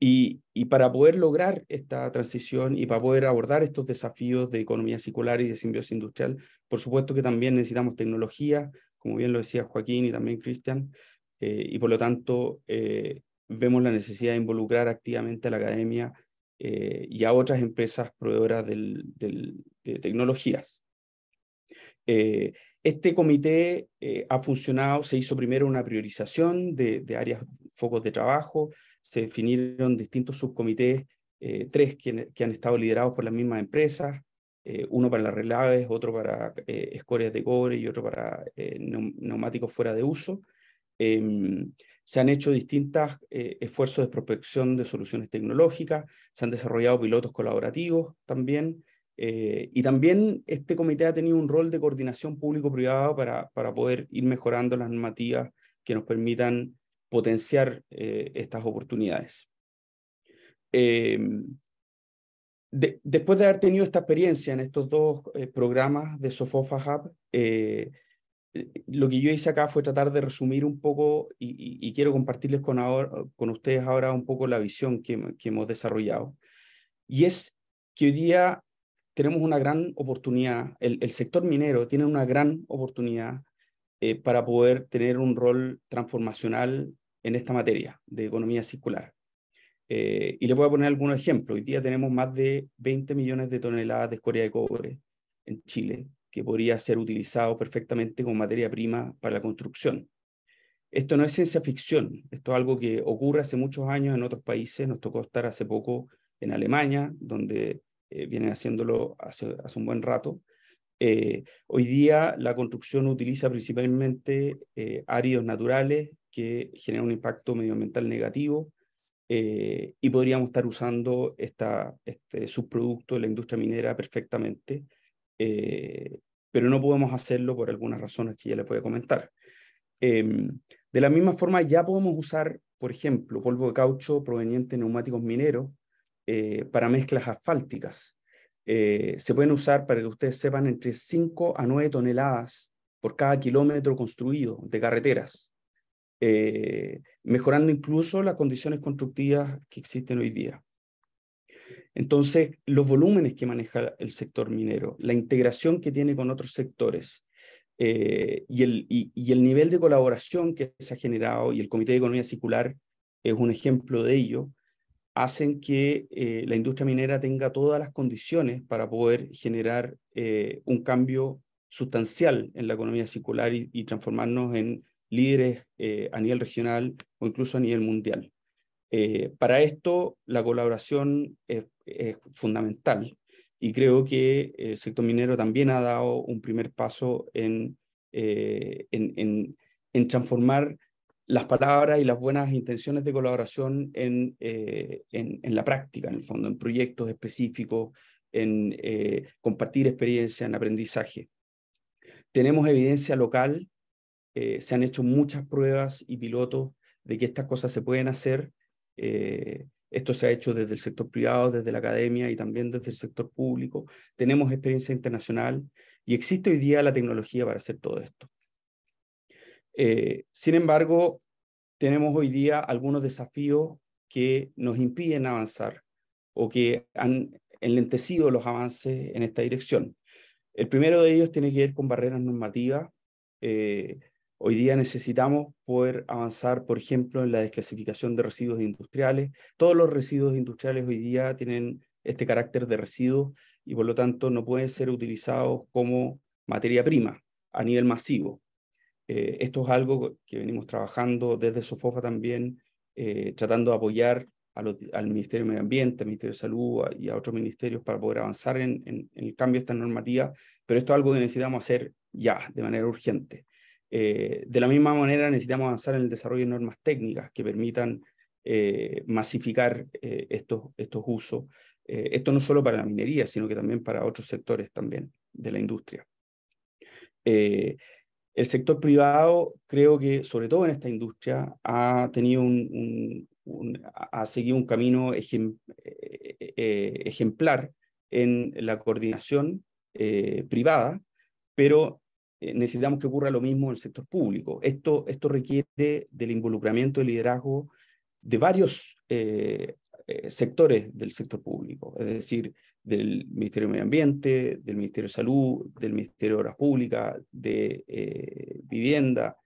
Y, y, para poder lograr esta transición y para poder abordar estos desafíos de economía circular y de simbiosis industrial, por supuesto que también necesitamos tecnología, como bien lo decía Joaquín y también Cristian, eh, y por lo tanto vemos la necesidad de involucrar activamente a la academia y a otras empresas proveedoras del, del, de tecnologías. Este comité eh, ha funcionado, se hizo primero una priorización de, áreas, focos de trabajo, se definieron distintos subcomités, eh, tres que, han estado liderados por las mismas empresas, eh, uno para las relaves, otro para escorias de cobre y otro para neumáticos fuera de uso. Em, se han hecho distintos esfuerzos de prospección de soluciones tecnológicas, se han desarrollado pilotos colaborativos también, eh, y también este comité ha tenido un rol de coordinación público-privado para, para poder ir mejorando las normativas que nos permitan potenciar eh, estas oportunidades. Em, después de haber tenido esta experiencia en estos dos eh, programas de Sofofa Hub, lo que yo hice acá fue tratar de resumir un poco y, quiero compartirles con, ahora, con ustedes ahora un poco la visión que, que hemos desarrollado. Y es que hoy día tenemos una gran oportunidad, el, sector minero tiene una gran oportunidad eh, para poder tener un rol transformacional en esta materia de economía circular. Eh, y les voy a poner algunos ejemplos. Hoy día tenemos más de 20 millones de toneladas de escoria de cobre en Chile, que podría ser utilizado perfectamente como materia prima para la construcción. Esto no es ciencia ficción, esto es algo que ocurre hace muchos años en otros países. Nos tocó estar hace poco en Alemania, donde eh, vienen haciéndolo hace, hace, un buen rato. Eh, hoy día la construcción utiliza principalmente eh, áridos naturales que generan un impacto medioambiental negativo y podríamos estar usando esta, este subproducto de la industria minera perfectamente, pero no podemos hacerlo por algunas razones que ya les voy a comentar. Em, de la misma forma, ya podemos usar, por ejemplo, polvo de caucho proveniente de neumáticos mineros eh, para mezclas asfálticas. Eh, se pueden usar, para que ustedes sepan, entre 5 a 9 toneladas por cada kilómetro construido de carreteras, eh, mejorando incluso las condiciones constructivas que existen hoy día. Entonces, los volúmenes que maneja el sector minero, la integración que tiene con otros sectores eh, y, el, y, el nivel de colaboración que se ha generado, y el Comité de Economía Circular es un ejemplo de ello, hacen que eh, la industria minera tenga todas las condiciones para poder generar eh, un cambio sustancial en la economía circular y, transformarnos en líderes a nivel regional o incluso a nivel mundial. para esto, la colaboración es fundamental. Y creo que el sector minero también ha dado un primer paso en, eh, en, en, transformar las palabras y las buenas intenciones de colaboración en, eh, en, en, la práctica, en el fondo, en proyectos específicos, en eh, compartir experiencia, en aprendizaje. Tenemos evidencia local, se han hecho muchas pruebas y pilotos de que estas cosas se pueden hacer. Esto se ha hecho desde el sector privado, desde la academia y también desde el sector público. Tenemos experiencia internacional y existe hoy día la tecnología para hacer todo esto. Eh, sin embargo, tenemos hoy día algunos desafíos que nos impiden avanzar o que han enlentecido los avances en esta dirección. El primero de ellos tiene que ver con barreras normativas. Eh, Hoy día necesitamos poder avanzar, por ejemplo, en la desclasificación de residuos industriales. Todos los residuos industriales hoy día tienen este carácter de residuos y por lo tanto no pueden ser utilizados como materia prima a nivel masivo. Eh, esto es algo que venimos trabajando desde Sofofa también, eh, tratando de apoyar al Ministerio de Medio Ambiente, al Ministerio de Salud y a otros ministerios para poder avanzar en, el cambio de esta normativa, pero esto es algo que necesitamos hacer ya, de manera urgente. Eh, de la misma manera, necesitamos avanzar en el desarrollo de normas técnicas que permitan masificar estos, estos usos. esto no solo para la minería, sino que también para otros sectores también de la industria. El sector privado, creo que sobre todo en esta industria, ha tenido un, ha seguido un camino ejemplar en la coordinación privada, pero eh, necesitamos que ocurra lo mismo en el sector público. Esto, esto requiere del involucramiento y liderazgo de varios eh, eh, sectores del sector público, es decir, del Ministerio de Medio Ambiente, del Ministerio de Salud, del Ministerio de Obras Públicas, de Vivienda,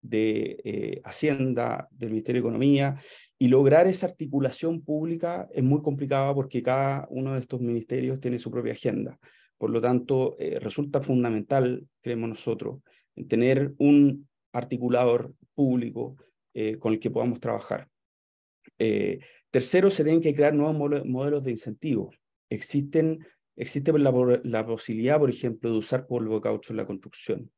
de Hacienda, del Ministerio de Economía, y lograr esa articulación pública es muy complicado porque cada uno de estos ministerios tiene su propia agenda. Por lo tanto, eh, resulta fundamental, creemos nosotros, tener un articulador público eh, con el que podamos trabajar. Eh, tercero, se tienen que crear nuevos modelos de incentivos. Existen, existe la, posibilidad, por ejemplo, de usar polvo de caucho en la construcción,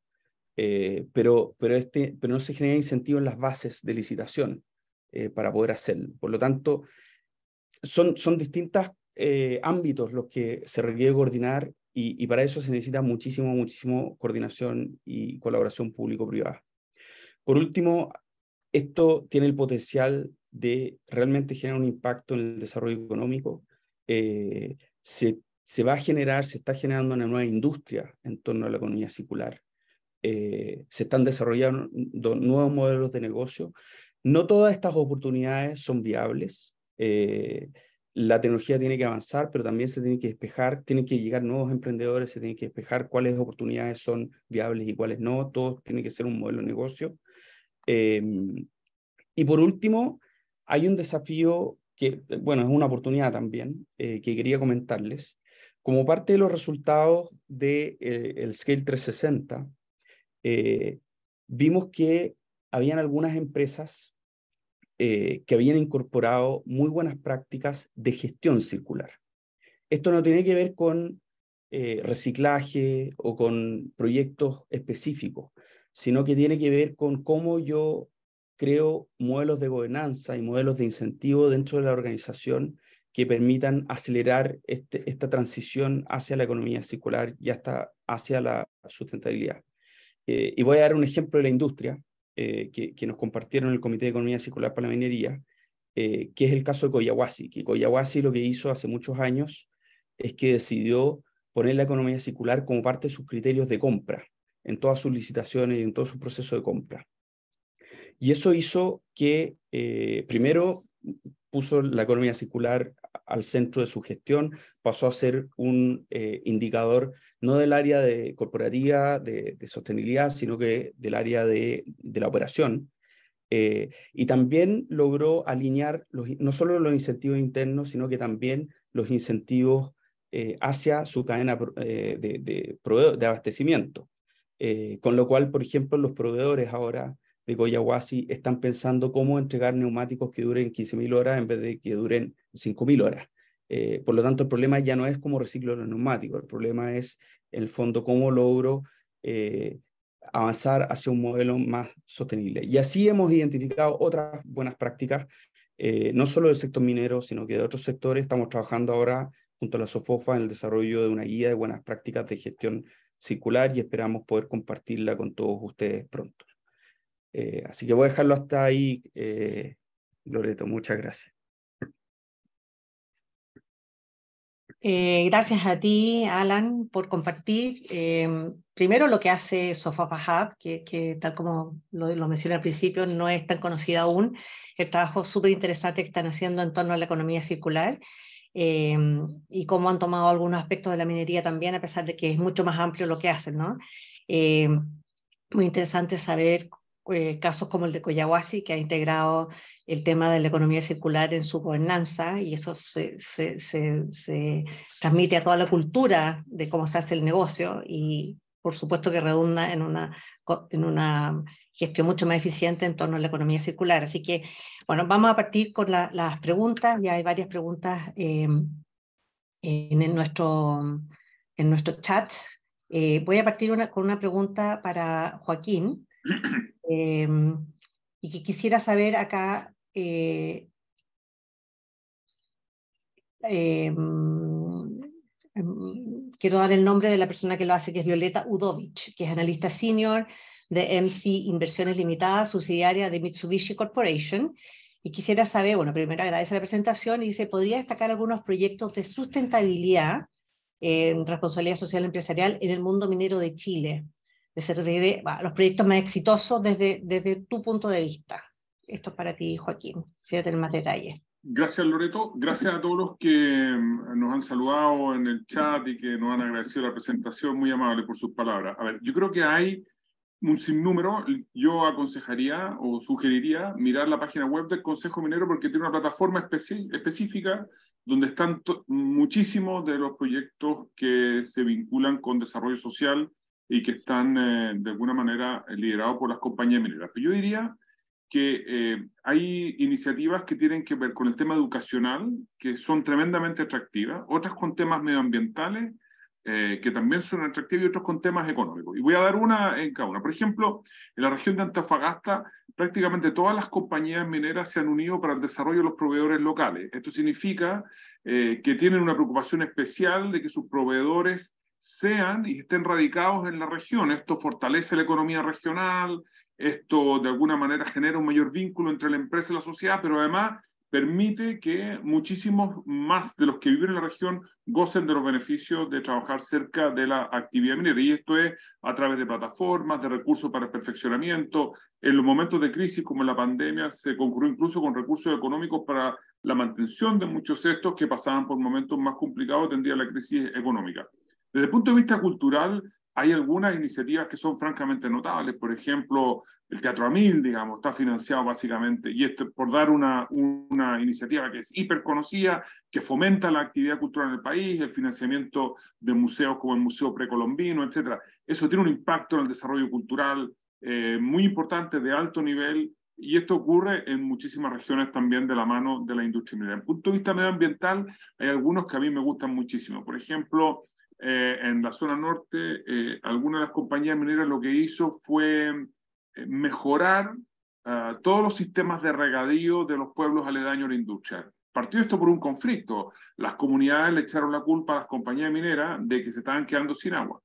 pero, pero, este, pero no se genera incentivo en las bases de licitación para poder hacerlo. Por lo tanto, son, son distintos ámbitos los que se requiere coordinar y, para eso se necesita muchísimo, muchísimo coordinación y colaboración público-privada. Por último, esto tiene el potencial de realmente generar un impacto en el desarrollo económico. Eh, se, se, va a generar, se está generando una nueva industria en torno a la economía circular. Eh, se están desarrollando nuevos modelos de negocio. No todas estas oportunidades son viables. Eh, la tecnología tiene que avanzar, pero también se tiene que despejar, tienen que llegar nuevos emprendedores, se tiene que despejar cuáles oportunidades son viables y cuáles no, todo tiene que ser un modelo de negocio. Y por último, hay un desafío que, bueno, es una oportunidad también, eh, que quería comentarles. Como parte de los resultados del de, eh, el Scale 360, eh, vimos que habían algunas empresas eh, que habían incorporado muy buenas prácticas de gestión circular. Esto no tiene que ver con reciclaje o con proyectos específicos, sino que tiene que ver con cómo yo creo modelos de gobernanza y modelos de incentivo dentro de la organización que permitan acelerar este, esta transición hacia la economía circular y hasta hacia la sustentabilidad. Eh, y voy a dar un ejemplo de la industria. Eh, que, nos compartieron el Comité de Economía Circular para la Minería, eh, que es el caso de Coyahuasi, que Coyahuasi lo que hizo hace muchos años es que decidió poner la economía circular como parte de sus criterios de compra, en todas sus licitaciones y en todo su proceso de compra. Y eso hizo que, eh, primero, puso la economía circular al centro de su gestión, pasó a ser un eh, indicador no del área de corporativa, de, sostenibilidad, sino que del área de, de la operación. Eh, y también logró alinear no solo los incentivos internos, sino que también los incentivos hacia su cadena de, de, de, abastecimiento. con lo cual, por ejemplo, los proveedores ahora de Goyahuasi están pensando cómo entregar neumáticos que duren 15.000 horas en vez de que duren 5.000 horas. Eh, por lo tanto, el problema ya no es cómo reciclo los neumáticos, el problema es, en el fondo, cómo logro eh, avanzar hacia un modelo más sostenible. Y así hemos identificado otras buenas prácticas, eh, no solo del sector minero, sino que de otros sectores. Estamos trabajando ahora junto a la SOFOFA en el desarrollo de una guía de buenas prácticas de gestión circular y esperamos poder compartirla con todos ustedes pronto. Así que voy a dejarlo hasta ahí, Loreto. Muchas gracias. Eh, gracias a ti, Alan, por compartir em, primero lo que hace Sofafa Hub, que, tal como lo, lo, mencioné al principio, no es tan conocido aún, el trabajo súper interesante que están haciendo en torno a la economía circular em, y cómo han tomado algunos aspectos de la minería también, a pesar de que es mucho más amplio lo que hacen. ¿no? Em, muy interesante saber eh, casos como el de Coyahuasi, que ha integrado el tema de la economía circular en su gobernanza y eso se, se, se, transmite a toda la cultura de cómo se hace el negocio y por supuesto que redunda en una, en una gestión mucho más eficiente en torno a la economía circular. Así que, bueno, vamos a partir con las preguntas. Ya hay varias preguntas eh, en, nuestro, en nuestro chat. Eh, voy a partir una, con una pregunta para Joaquín. Eh, <clears throat> y que quisiera saber acá eh, em, em, quiero dar el nombre de la persona que lo hace, que es Violeta Udovich, que es analista senior de MC Inversiones Limitadas, subsidiaria de Mitsubishi Corporation. Y quisiera saber, bueno, primero agradece la presentación y dice, ¿podría destacar algunos proyectos de sustentabilidad en responsabilidad social empresarial en el mundo minero de Chile? De ser, los proyectos más exitosos desde, desde tu punto de vista. Esto es para ti, Joaquín, si tener más detalles. Gracias, Loreto. Gracias a todos los que mm, nos han saludado en el chat y que nos han agradecido la presentación. Muy amable por sus palabras. A ver, yo creo que hay un sinnúmero. Yo aconsejaría o sugeriría mirar la página web del Consejo Minero porque tiene una plataforma específica donde están muchísimos de los proyectos que se vinculan con desarrollo social y que están eh, de alguna manera liderados por las compañías mineras. Pero yo diría que eh, hay iniciativas que tienen que ver con el tema educacional, que son tremendamente atractivas, otras con temas medioambientales, eh, que también son atractivas, y otros con temas económicos. Y voy a dar una en cada una. Por ejemplo, en la región de Antofagasta, prácticamente todas las compañías mineras se han unido para el desarrollo de los proveedores locales. Esto significa eh, que tienen una preocupación especial de que sus proveedores sean y estén radicados en la región. Esto fortalece la economía regional, esto de alguna manera genera un mayor vínculo entre la empresa y la sociedad, pero además permite que muchísimos más de los que viven en la región gocen de los beneficios de trabajar cerca de la actividad minera. Y esto es a través de plataformas, de recursos para el perfeccionamiento. En los momentos de crisis como en la pandemia se concurrió incluso con recursos económicos para la mantención de muchos de estos que pasaban por momentos más complicados tendría la crisis económica. Desde el punto de vista cultural, hay algunas iniciativas que son francamente notables. Por ejemplo, el Teatro Amil, digamos, está financiado básicamente, y esto por dar una, una iniciativa que es hiper conocida, que fomenta la actividad cultural en el país, el financiamiento de museos como el Museo Precolombino, etc. Eso tiene un impacto en el desarrollo cultural eh, muy importante, de alto nivel, y esto ocurre en muchísimas regiones también de la mano de la industria minera. Desde el punto de vista medioambiental, hay algunos que a mí me gustan muchísimo. Por ejemplo, eh, en la zona norte, eh, alguna de las compañías mineras lo que hizo fue eh, mejorar ah, todos los sistemas de regadío de los pueblos aledaños a la industria. Partió esto por un conflicto. Las comunidades le echaron la culpa a las compañías mineras de que se estaban quedando sin agua.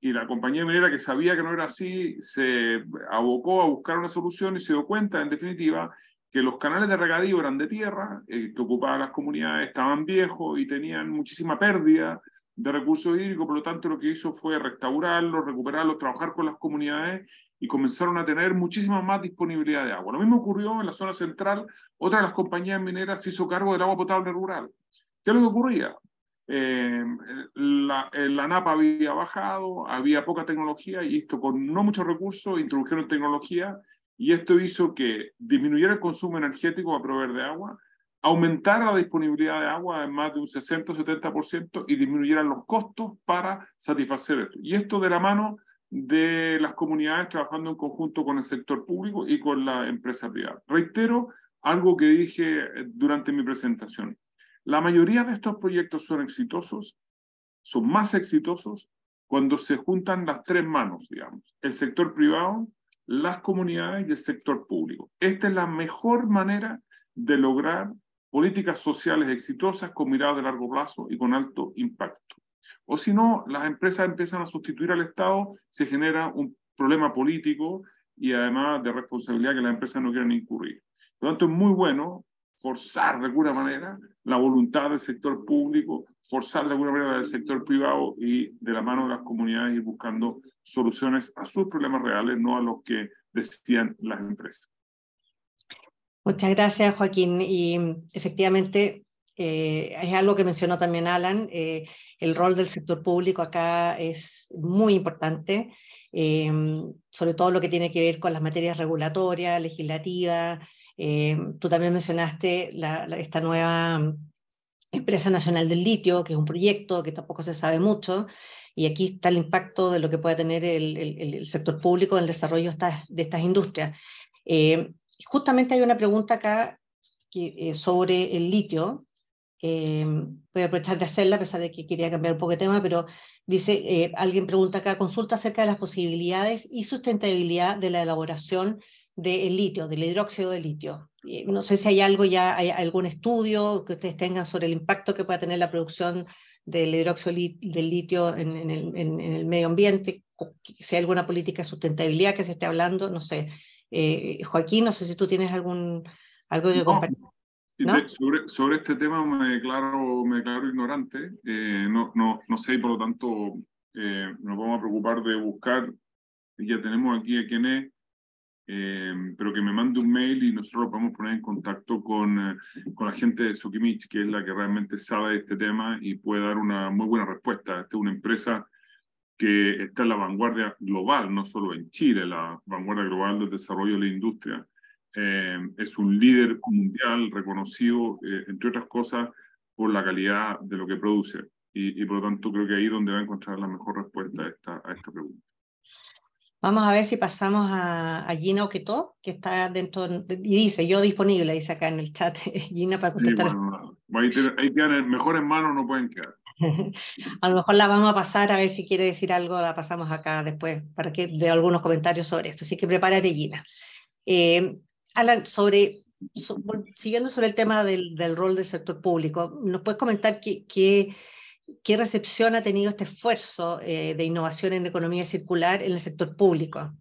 Y la compañía minera, que sabía que no era así, se abocó a buscar una solución y se dio cuenta, en definitiva, que los canales de regadío eran de tierra, eh, que ocupaban las comunidades, estaban viejos y tenían muchísima pérdida de recursos hídricos, por lo tanto lo que hizo fue restaurarlos, recuperarlos, trabajar con las comunidades y comenzaron a tener muchísima más disponibilidad de agua. Lo mismo ocurrió en la zona central, otra de las compañías mineras se hizo cargo del agua potable rural. ¿Qué es lo que ocurría? Eh, la, eh, la, NAPA había bajado, había poca tecnología y esto con no muchos recursos introdujeron tecnología y esto hizo que disminuyera el consumo energético para proveer de agua, aumentara la disponibilidad de agua en más de un 60 o 70% y disminuyeran los costos para satisfacer esto. Y esto de la mano de las comunidades trabajando en conjunto con el sector público y con la empresa privada. Reitero algo que dije eh, durante mi presentación. La mayoría de estos proyectos son exitosos, son más exitosos cuando se juntan las tres manos, digamos, el sector privado, las comunidades y el sector público. Esta es la mejor manera de lograr políticas sociales exitosas con mirada de largo plazo y con alto impacto. O si no, las empresas empiezan a sustituir al Estado, se genera un problema político y además de responsabilidad que las empresas no quieren incurrir. Por lo tanto, es muy bueno forzar de alguna manera la voluntad del sector público, forzar de alguna manera del sector privado y de la mano de las comunidades ir buscando soluciones a sus problemas reales, no a los que decían las empresas. Muchas gracias, Joaquín. Y efectivamente, eh, es algo que mencionó también Alan, eh, el rol del sector público acá es muy importante, eh, sobre todo lo que tiene que ver con las materias regulatorias, legislativas. tú también mencionaste esta nueva Empresa Nacional del Litio, que es un proyecto que tampoco se sabe mucho, y aquí está el impacto de lo que puede tener el, el, sector público en el desarrollo de estas, de estas industrias justamente hay una pregunta acá eh, sobre el litio. Eh, voy a aprovechar de hacerla, a pesar de que quería cambiar un poco de tema, pero dice, eh, alguien pregunta acá, consulta acerca de las posibilidades y sustentabilidad de la elaboración del litio, del hidróxido de litio. no sé si hay algo ya, hay algún estudio que ustedes tengan sobre el impacto que pueda tener la producción del hidróxido del litio en, en, el, en, el, medio ambiente, si hay alguna política de sustentabilidad que se esté hablando, no sé. Eh, Joaquín, no sé si tú tienes algún, algo que compartir. Sobre, sobre, este tema me declaro, me declaro ignorante, eh, no, no, no sé y por lo tanto eh, nos vamos a preocupar de buscar, ya tenemos aquí a quien es, pero que me mande un mail y nosotros lo podemos poner en contacto con, con la gente de Sukimich, que es la que realmente sabe de este tema y puede dar una muy buena respuesta. Esta es una empresa que está en la vanguardia global, no solo en Chile, la vanguardia global del desarrollo de la industria. Eh, es un líder mundial reconocido, eh, entre otras cosas, por la calidad de lo que produce. Y, por lo tanto creo que ahí es donde va a encontrar la mejor respuesta a esta, a esta pregunta. Vamos a ver si pasamos a, a Gina Oquetó, que está dentro, y dice, yo disponible, dice acá en el chat, <laughs> Gina, para contestar. Sí, bueno, ahí, tienen, mejores manos no pueden quedar. <laughs> a lo mejor la vamos a pasar a ver si quiere decir algo, la pasamos acá después para que dé algunos comentarios sobre esto. Así que prepárate, Gina. Eh, Alan, sobre, siguiendo sobre el tema del, del, rol del sector público, ¿nos puedes comentar qué, qué, qué recepción ha tenido este esfuerzo eh, de innovación en economía circular en el sector público?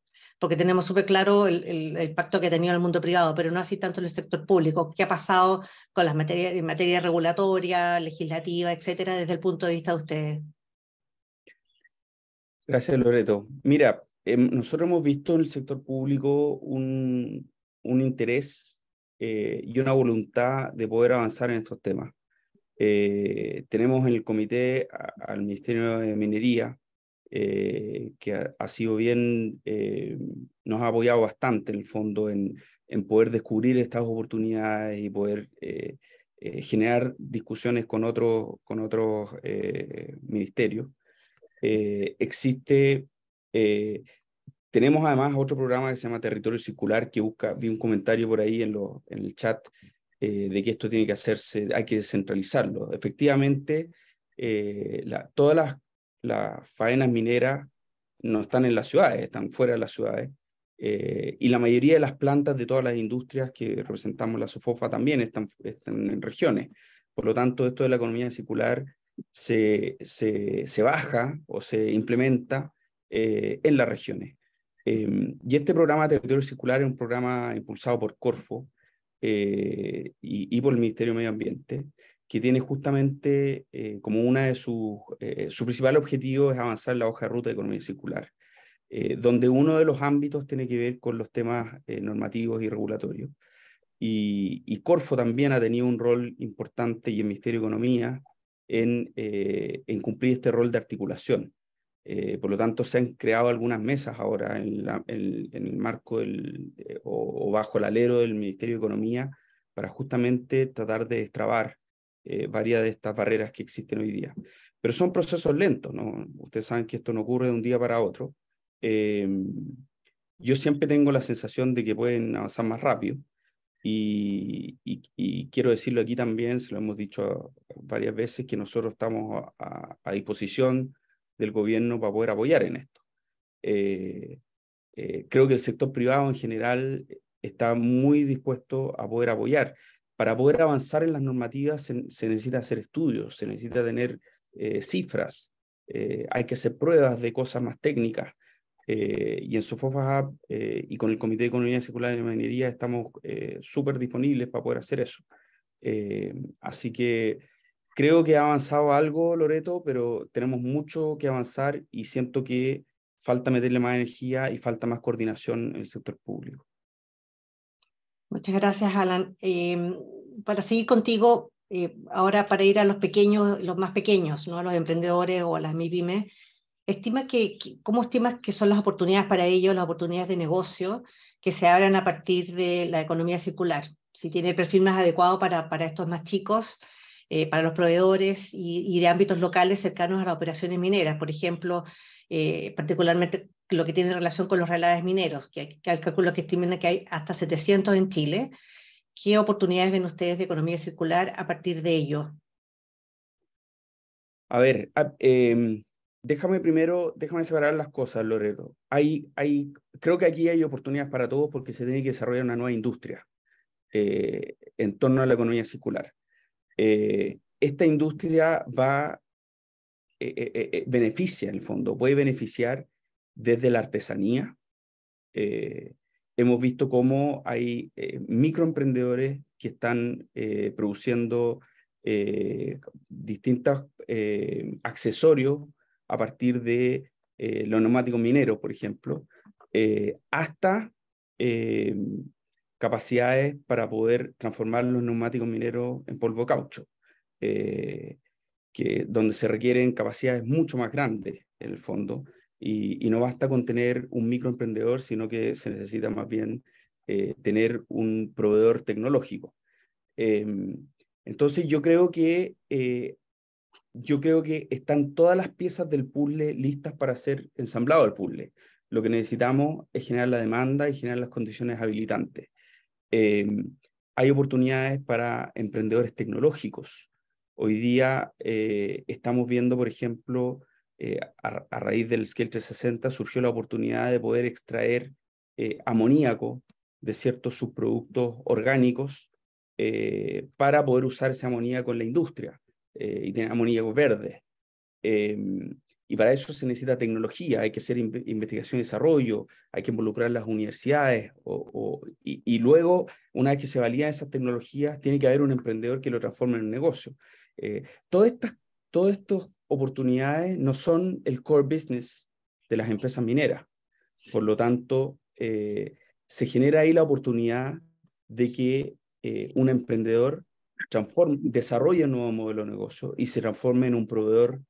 Porque tenemos súper claro el, el, pacto que ha tenido el mundo privado, pero no así tanto en el sector público. ¿Qué ha pasado con las materias, en materia regulatoria, legislativa, etcétera, desde el punto de vista de ustedes? Gracias, Loreto. Mira, eh, nosotros hemos visto en el sector público un, un interés eh, y una voluntad de poder avanzar en estos temas. Eh, tenemos en el comité al Ministerio de Minería, eh, que ha, sido bien, eh, nos ha apoyado bastante en el fondo en, en poder descubrir estas oportunidades y poder eh, generar discusiones con otros con otros ministerios. existe, tenemos además otro programa que se llama Territorio Circular que busca, vi un comentario por ahí en, lo, en el chat de que esto tiene que hacerse, hay que descentralizarlo. Efectivamente, la, todas las las faenas mineras no están en las ciudades, están fuera de las ciudades. Eh, y la mayoría de las plantas de todas las industrias que representamos la SOFOFA también están, están en regiones. Por lo tanto, esto de la economía circular se, se, se baja o se implementa eh, en las regiones. Em, y este programa Territorio Circular es un programa impulsado por Corfo, y, y, por el Ministerio de Medio Ambiente, que tiene justamente como una de sus, su principal objetivo es avanzar la hoja de ruta de economía circular. Eh, donde uno de los ámbitos tiene que ver con los temas eh, normativos y regulatorios. Y, Corfo también ha tenido un rol importante y el Ministerio de Economía en, eh, en cumplir este rol de articulación. por lo tanto, se han creado algunas mesas ahora en, el marco del, o, bajo el alero del Ministerio de Economía para justamente tratar de destrabar varias de estas barreras que existen hoy día. Pero son procesos lentos, ¿no? Ustedes saben que esto no ocurre de un día para otro. Em, yo siempre tengo la sensación de que pueden avanzar más rápido. Y, quiero decirlo aquí también, se lo hemos dicho varias veces, que nosotros estamos a, disposición del gobierno para poder apoyar en esto. Eh, eh, creo que el sector privado en general está muy dispuesto a poder apoyar. Para poder avanzar en las normativas se, necesita hacer estudios, se necesita tener eh, cifras, hay que hacer pruebas de cosas más técnicas. Eh, y en Sofofa eh, y con el Comité de Economía Circular y Minería estamos eh, súper disponibles para poder hacer eso. así que creo que ha avanzado algo, Loreto, pero tenemos mucho que avanzar y siento que falta meterle más energía y falta más coordinación en el sector público. Muchas gracias, Alan. para seguir contigo, ahora para ir a los pequeños, los más pequeños, ¿no? a los emprendedores o a las MIPYME, estima que, ¿cómo estimas que son las oportunidades para ellos, las oportunidades de negocio que se abran a partir de la economía circular? Si tiene perfil más adecuado para, para estos más chicos, eh, para los proveedores y, de ámbitos locales cercanos a las operaciones mineras, por ejemplo, eh, particularmente lo que tiene relación con los relaves mineros, que, que al cálculo que estiman que hay hasta 700 en Chile. ¿Qué oportunidades ven ustedes de economía circular a partir de ello? A ver, eh, Déjame primero, déjame separar las cosas, Loreto. Hay, hay, creo que aquí hay oportunidades para todos porque se tiene que desarrollar una nueva industria eh, en torno a la economía circular. Eh, esta industria va, eh, beneficia en el fondo, puede beneficiar desde la artesanía. hemos visto cómo hay microemprendedores que están produciendo distintos accesorios a partir de eh, los neumáticos mineros, por ejemplo, eh, hasta eh, capacidades para poder transformar los neumáticos mineros en polvo caucho, que, donde se requieren capacidades mucho más grandes en el fondo, y, no basta con tener un microemprendedor, sino que se necesita más bien tener un proveedor tecnológico. entonces yo creo que yo creo que están todas las piezas del puzzle listas para ser ensamblado el puzzle. Lo que necesitamos es generar la demanda y generar las condiciones habilitantes. Em, hay oportunidades para emprendedores tecnológicos. Hoy día eh, estamos viendo, por ejemplo, eh, a, raíz del Scale 360 surgió la oportunidad de poder extraer eh, amoníaco de ciertos subproductos orgánicos para poder usar ese amoníaco en la industria. Eh, y tiene amoníaco verde. Em, y para eso se necesita tecnología, hay que hacer investigación y desarrollo, hay que involucrar las universidades, o, y, luego, una vez que se validan esas tecnologías, tiene que haber un emprendedor que lo transforme en un negocio. Eh, todas estas todas estas oportunidades no son el core business de las empresas mineras. Por lo tanto, eh, se genera ahí la oportunidad de que un emprendedor transforme, desarrolle un nuevo modelo de negocio y se transforme en un proveedor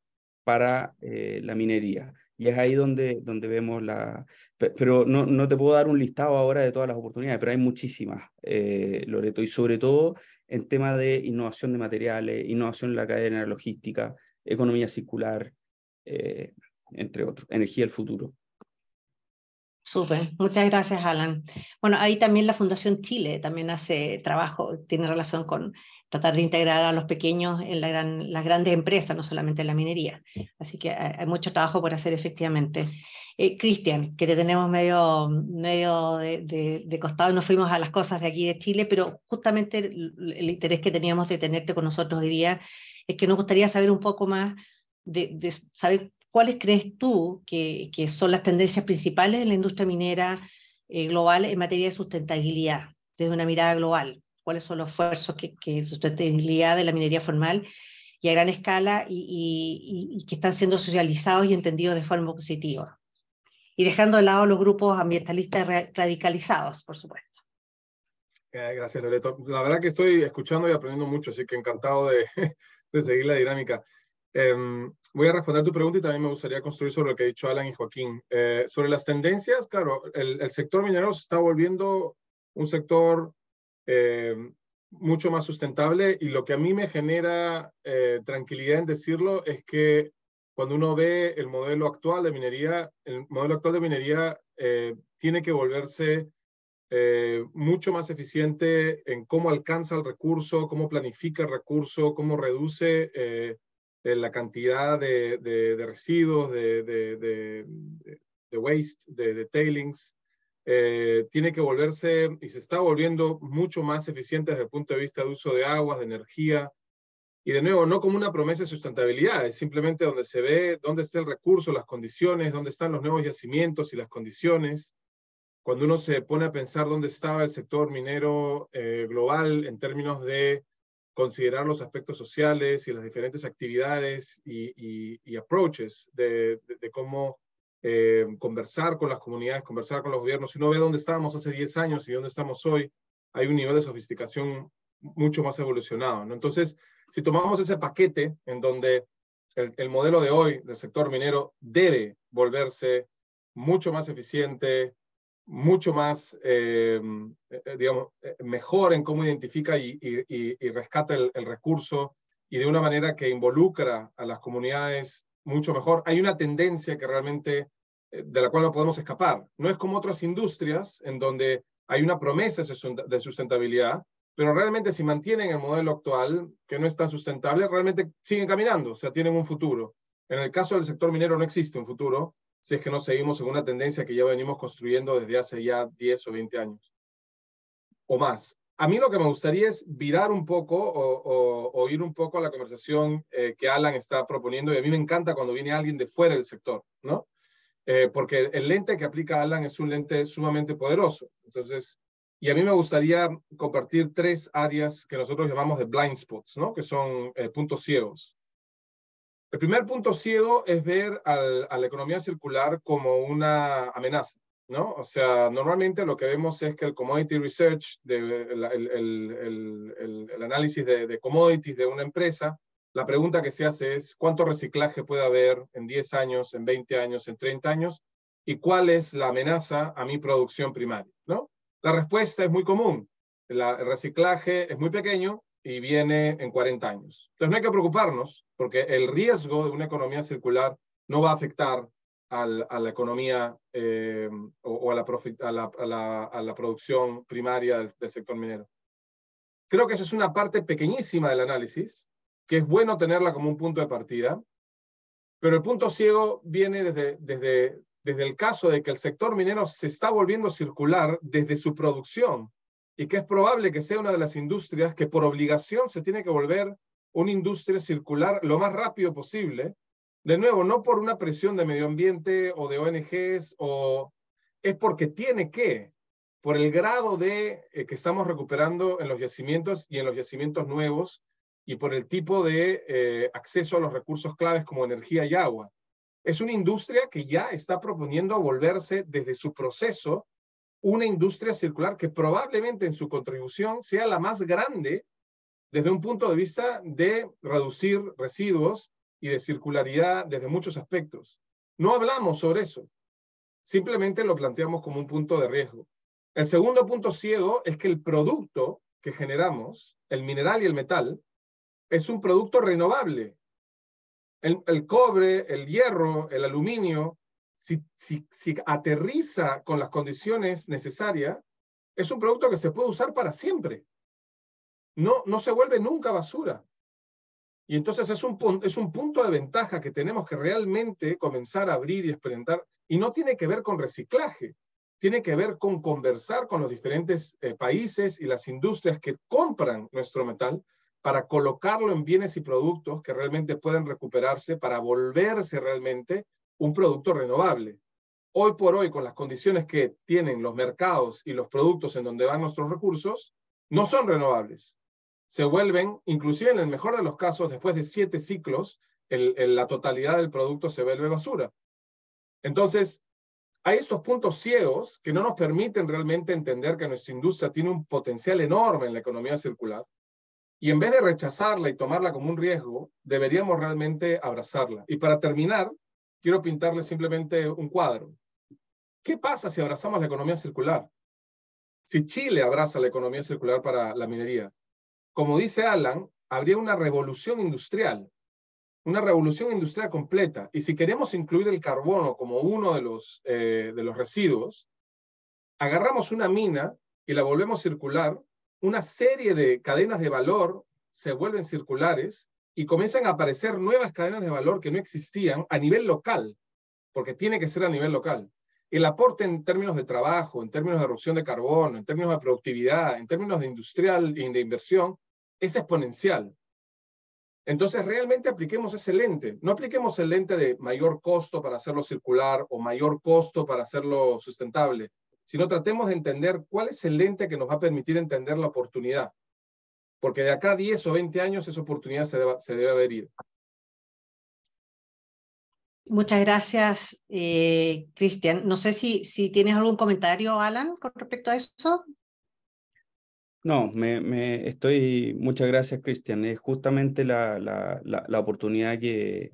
para eh, la minería. Y es ahí donde, donde vemos la... Pero no, no te puedo dar un listado ahora de todas las oportunidades, pero hay muchísimas, eh, Loreto, y sobre todo en temas de innovación de materiales, innovación en la cadena logística, economía circular, eh, entre otros, energía del futuro. Súper, muchas gracias, Alan. Bueno, ahí también la Fundación Chile también hace trabajo, tiene relación con tratar de integrar a los pequeños en la gran, las grandes empresas, no solamente en la minería. Así que hay, mucho trabajo por hacer efectivamente. Eh, Cristian, que te tenemos medio, medio de, de, costado y nos fuimos a las cosas de aquí de Chile, pero justamente el, interés que teníamos de tenerte con nosotros hoy día es que nos gustaría saber un poco más de, de saber cuáles crees tú que, que, son las tendencias principales en la industria minera eh, global en materia de sustentabilidad, desde una mirada global cuáles son los esfuerzos que, que sustentabilidad de la minería formal y a gran escala y, que están siendo socializados y entendidos de forma positiva. Y dejando de lado los grupos ambientalistas radicalizados, por supuesto. Eh, gracias, Loreto. La verdad que estoy escuchando y aprendiendo mucho, así que encantado de, de seguir la dinámica. Em, voy a responder tu pregunta y también me gustaría construir sobre lo que ha dicho Alan y Joaquín. Eh, sobre las tendencias, claro, el, sector minero se está volviendo un sector eh, mucho más sustentable y lo que a mí me genera eh, tranquilidad en decirlo es que cuando uno ve el modelo actual de minería, el modelo actual de minería tiene que volverse mucho más eficiente en cómo alcanza el recurso, cómo planifica el recurso, cómo reduce la cantidad de, de, residuos, de, de, waste, de, tailings, eh, tiene que volverse y se está volviendo mucho más eficiente desde el punto de vista de uso de aguas, de energía. Y de nuevo, no como una promesa de sustentabilidad, es simplemente donde se ve dónde está el recurso, las condiciones, dónde están los nuevos yacimientos y las condiciones. Cuando uno se pone a pensar dónde estaba el sector minero eh, global en términos de considerar los aspectos sociales y las diferentes actividades y, approaches de, cómo eh, conversar con las comunidades, conversar con los gobiernos. Si uno ve dónde estábamos hace 10 años y dónde estamos hoy, hay un nivel de sofisticación mucho más evolucionado. ¿no? Entonces, si tomamos ese paquete en donde el, el modelo de hoy del sector minero debe volverse mucho más eficiente, mucho más, eh, eh, digamos, eh, mejor en cómo identifica y, rescata el, recurso y de una manera que involucra a las comunidades mucho mejor. Hay una tendencia que realmente, de la cual no podemos escapar. No es como otras industrias en donde hay una promesa de sustentabilidad, pero realmente si mantienen el modelo actual, que no está sustentable, realmente siguen caminando, o sea, tienen un futuro. En el caso del sector minero no existe un futuro, si es que no seguimos en una tendencia que ya venimos construyendo desde hace ya 10 o 20 años o más. A mí lo que me gustaría es virar un poco o, ir un poco a la conversación eh, que Alan está proponiendo y a mí me encanta cuando viene alguien de fuera del sector, ¿no? Eh, porque el lente que aplica Alan es un lente sumamente poderoso. Entonces, y a mí me gustaría compartir tres áreas que nosotros llamamos de blind spots, ¿no? Que son eh, puntos ciegos. El primer punto ciego es ver a la economía circular como una amenaza, ¿no? O sea, normalmente lo que vemos es que el commodity research, el, análisis de, de, commodities de una empresa, la pregunta que se hace es cuánto reciclaje puede haber en 10 años, en 20 años, en 30 años, y cuál es la amenaza a mi producción primaria, ¿no? La respuesta es muy común. el reciclaje es muy pequeño, y viene en 40 años. Entonces no hay que preocuparnos porque el riesgo de una economía circular no va a afectar al, a la economía eh, o, a, la a, la, a, la, producción primaria del, sector minero. Creo que esa es una parte pequeñísima del análisis, que es bueno tenerla como un punto de partida, pero el punto ciego viene desde, desde, desde el caso de que el sector minero se está volviendo circular desde su producción y que es probable que sea una de las industrias que por obligación se tiene que volver una industria circular lo más rápido posible. De nuevo, no por una presión de medio ambiente o de ONGs, o es porque tiene que, por el grado de eh, que estamos recuperando en los yacimientos y en los yacimientos nuevos, y por el tipo de eh, acceso a los recursos claves como energía y agua. Es una industria que ya está proponiendo volverse desde su proceso una industria circular que probablemente en su contribución sea la más grande desde un punto de vista de reducir residuos y de circularidad desde muchos aspectos. No hablamos sobre eso, simplemente lo planteamos como un punto de riesgo. El segundo punto ciego es que el producto que generamos, el mineral y el metal, es un producto renovable. El, cobre, el hierro, el aluminio, si, aterriza con las condiciones necesarias, es un producto que se puede usar para siempre. No, no se vuelve nunca basura. Y entonces es un, es un punto de ventaja que tenemos que realmente comenzar a abrir y experimentar. Y no tiene que ver con reciclaje, tiene que ver con conversar con los diferentes eh, países y las industrias que compran nuestro metal para colocarlo en bienes y productos que realmente pueden recuperarse para volverse realmente un producto renovable. Hoy por hoy, con las condiciones que tienen los mercados y los productos en donde van nuestros recursos, no son renovables. Se vuelven, inclusive en el mejor de los casos, después de siete ciclos, la totalidad del producto se vuelve basura. Entonces, hay estos puntos ciegos que no nos permiten realmente entender que nuestra industria tiene un potencial enorme en la economía circular. Y en vez de rechazarla y tomarla como un riesgo, deberíamos realmente abrazarla. Y para terminar, quiero pintarle simplemente un cuadro. ¿Qué pasa si abrazamos la economía circular? Si Chile abraza la economía circular para la minería, como dice Alan, habría una revolución industrial una revolución industrial completa. Y si queremos incluir el carbono como uno de los, eh, de los residuos, agarramos una mina y la volvemos circular, una serie de cadenas de valor se vuelven circulares y comienzan a aparecer nuevas cadenas de valor que no existían a nivel local, porque tiene que ser a nivel local. El aporte en términos de trabajo, en términos de erupción de carbono, en términos de productividad, en términos de industrial y de inversión, es exponencial. Entonces, realmente apliquemos ese lente. No apliquemos el lente de mayor costo para hacerlo circular o mayor costo para hacerlo sustentable, sino tratemos de entender cuál es el lente que nos va a permitir entender la oportunidad. Porque de acá a 10 o 20 años esa oportunidad se, debe haber ido. Muchas gracias, eh, Cristian. No sé si, si tienes algún comentario, Alan, con respecto a eso. No, me, me estoy, muchas gracias Cristian, es justamente la, la, la, oportunidad que,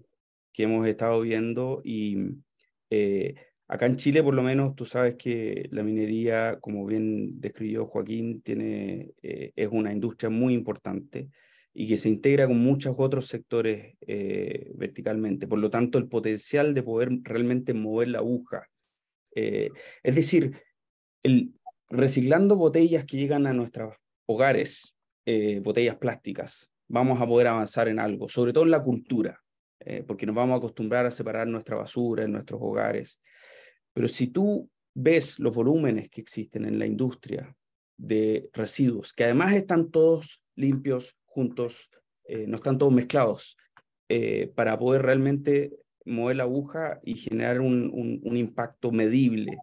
que, hemos estado viendo y eh, acá en Chile por lo menos tú sabes que la minería, como bien describió Joaquín, tiene, eh, es una industria muy importante y que se integra con muchos otros sectores eh, verticalmente, por lo tanto el potencial de poder realmente mover la aguja. es decir, el, reciclando botellas que llegan a nuestros hogares, eh, botellas plásticas, vamos a poder avanzar en algo, sobre todo en la cultura, eh, porque nos vamos a acostumbrar a separar nuestra basura en nuestros hogares. Pero si tú ves los volúmenes que existen en la industria de residuos, que además están todos limpios, juntos, eh, no están todos mezclados, para poder realmente mover la aguja y generar un, un impacto medible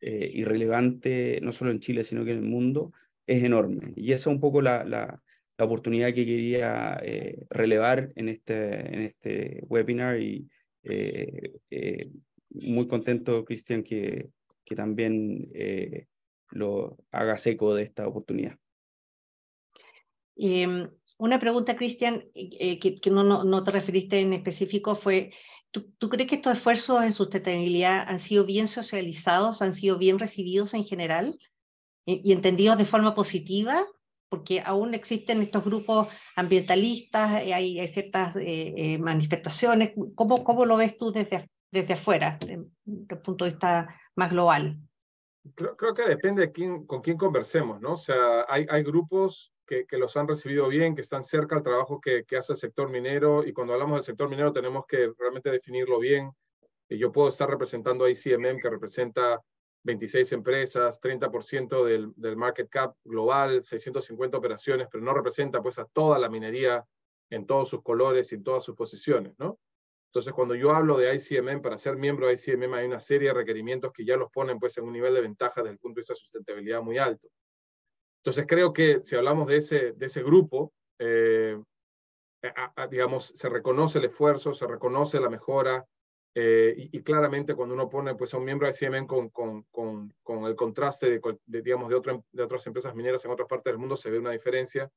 eh, y relevante, no solo en Chile, sino que en el mundo, es enorme. Y esa es un poco la, la, la oportunidad que quería eh, relevar en este, en este webinar y eh, muy contento, Cristian, que, que también lo hagas eco de esta oportunidad. Em, una pregunta, Cristian, que, que no, no, no, te referiste en específico, fue ¿Tú, crees que estos esfuerzos en sustentabilidad han sido bien socializados, han sido bien recibidos en general y, entendidos de forma positiva? Porque aún existen estos grupos ambientalistas, eh, hay, ciertas eh, eh, manifestaciones. ¿Cómo, ¿Cómo lo ves tú desde, desde afuera, desde el punto de vista más global? Creo, que depende de quién, con quién conversemos, ¿no? O sea, hay, hay grupos que, los han recibido bien, que están cerca al trabajo que, hace el sector minero. Y cuando hablamos del sector minero tenemos que realmente definirlo bien. Y yo puedo estar representando a ICMM, que representa 26 empresas, 30% del, del market cap global, 650 operaciones, pero no representa pues a toda la minería en todos sus colores y en todas sus posiciones, ¿no? Entonces, cuando yo hablo de ICMM, para ser miembro de ICMM hay una serie de requerimientos que ya los ponen pues en un nivel de ventaja desde el punto de vista de sustentabilidad muy alto. Entonces creo que si hablamos de ese, de ese grupo, eh, digamos, se reconoce el esfuerzo, se reconoce la mejora, eh, y, claramente cuando uno pone pues, a un miembro de CMN con, con, con, con el contraste de, digamos, de, otro, de otras empresas mineras en otras partes del mundo, se ve una diferencia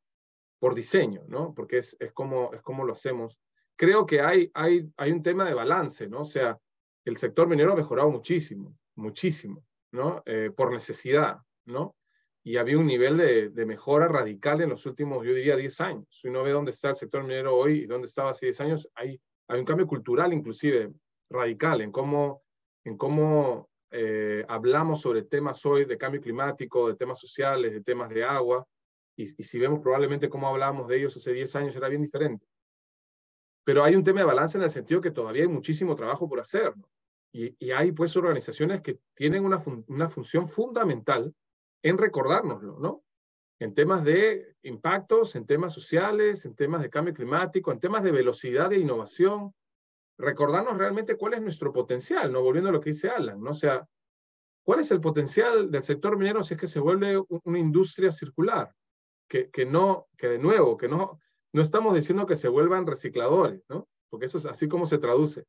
por diseño, ¿no? Porque es, es, como, es como lo hacemos. Creo que hay, hay, hay un tema de balance, ¿no? O sea, el sector minero ha mejorado muchísimo, muchísimo, ¿no? Eh, por necesidad, ¿no? y había un nivel de, de, mejora radical en los últimos, yo diría, 10 años. Si uno ve dónde está el sector minero hoy y dónde estaba hace 10 años, hay, hay un cambio cultural inclusive radical en cómo, en cómo eh, hablamos sobre temas hoy de cambio climático, de temas sociales, de temas de agua, y, y si vemos probablemente cómo hablábamos de ellos hace 10 años era bien diferente. Pero hay un tema de balance en el sentido que todavía hay muchísimo trabajo por hacer. Y, hay pues organizaciones que tienen una, una función fundamental en recordárnoslo, ¿no? En temas de impactos, en temas sociales, en temas de cambio climático, en temas de velocidad de innovación, recordarnos realmente cuál es nuestro potencial, ¿no? Volviendo a lo que dice Alan, ¿no? O sea, ¿cuál es el potencial del sector minero si es que se vuelve una industria circular? que, que no, que de nuevo, que no, no estamos diciendo que se vuelvan recicladores, ¿no? Porque eso es así como se traduce.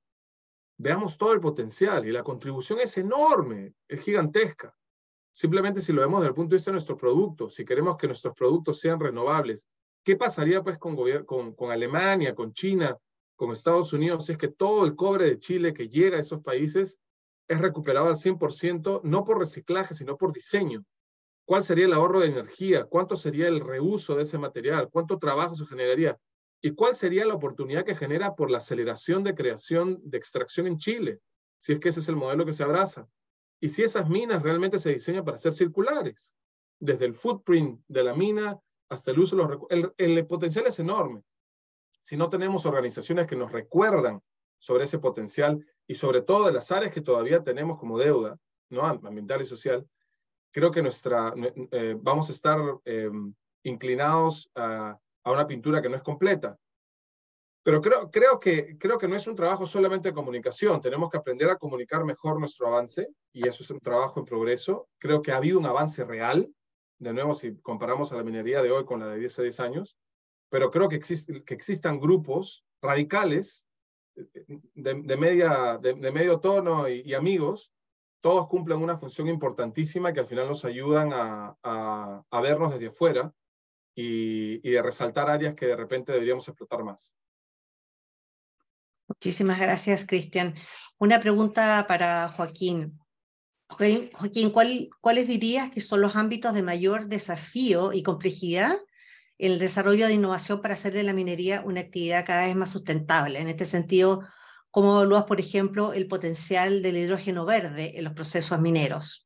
Veamos todo el potencial y la contribución es enorme, es gigantesca. Simplemente si lo vemos desde el punto de vista de nuestros productos, si queremos que nuestros productos sean renovables, ¿qué pasaría pues con, con, Alemania, con China, con Estados Unidos? Es que todo el cobre de Chile que llega a esos países es recuperado al 100%, no por reciclaje, sino por diseño. ¿Cuál sería el ahorro de energía? ¿Cuánto sería el reuso de ese material? ¿Cuánto trabajo se generaría? ¿Y cuál sería la oportunidad que genera por la aceleración de creación de extracción en Chile? Si es que ese es el modelo que se abraza. Y si esas minas realmente se diseñan para ser circulares, desde el footprint de la mina hasta el uso de los recursos. El, potencial es enorme. Si no tenemos organizaciones que nos recuerdan sobre ese potencial y sobre todo de las áreas que todavía tenemos como deuda, ¿no? ambiental y social, creo que nuestra, eh, vamos a estar em, inclinados a, a, una pintura que no es completa. Pero creo, creo, que, creo que no es un trabajo solamente de comunicación, tenemos que aprender a comunicar mejor nuestro avance y eso es un trabajo en progreso. Creo que ha habido un avance real, de nuevo si comparamos a la minería de hoy con la de 10 a 10 años, pero creo que, existe, que existan grupos radicales de, de media, de, medio tono y, y amigos todos cumplen una función importantísima que al final nos ayudan a, vernos desde afuera y, a resaltar áreas que de repente deberíamos explotar más. Muchísimas gracias, Cristian. Una pregunta para Joaquín. Joaquín, ¿cuál, ¿cuáles dirías que son los ámbitos de mayor desafío y complejidad en el desarrollo de innovación para hacer de la minería una actividad cada vez más sustentable? En este sentido, ¿Cómo evalúas, por ejemplo, el potencial del hidrógeno verde en los procesos mineros?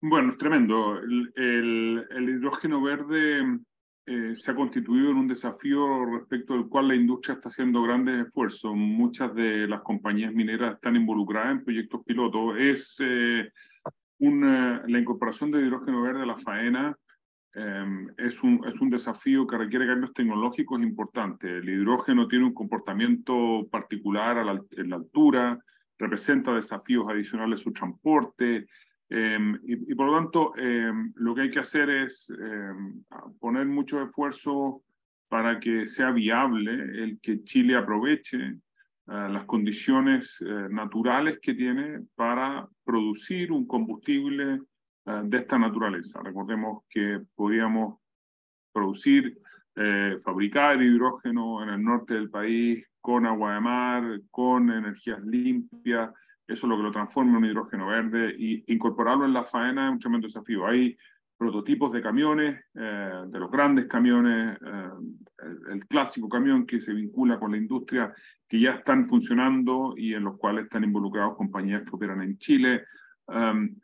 Bueno, es tremendo. El, hidrógeno verde eh, se ha constituido en un desafío respecto del cual la industria está haciendo grandes esfuerzos. Muchas de las compañías mineras están involucradas en proyectos pilotos. Es eh, la incorporación de hidrógeno verde a la faena Em, es, un, es un desafío que requiere cambios tecnológicos importantes. El hidrógeno tiene un comportamiento particular a la, en la altura, representa desafíos adicionales su transporte, em, y, por lo tanto em, lo que hay que hacer es poner mucho esfuerzo para que sea viable el que Chile aproveche eh, las condiciones eh, naturales que tiene para producir un combustible de esta naturaleza. Recordemos que podíamos producir, eh, fabricar hidrógeno en el norte del país con agua de mar, con energías limpias, eso es lo que lo transforma en un hidrógeno verde y incorporarlo en la faena es un tremendo desafío. Hay prototipos de camiones, eh, de los grandes camiones, el, clásico camión que se vincula con la industria, que ya están funcionando y en los cuales están involucrados compañías que operan en Chile. Um,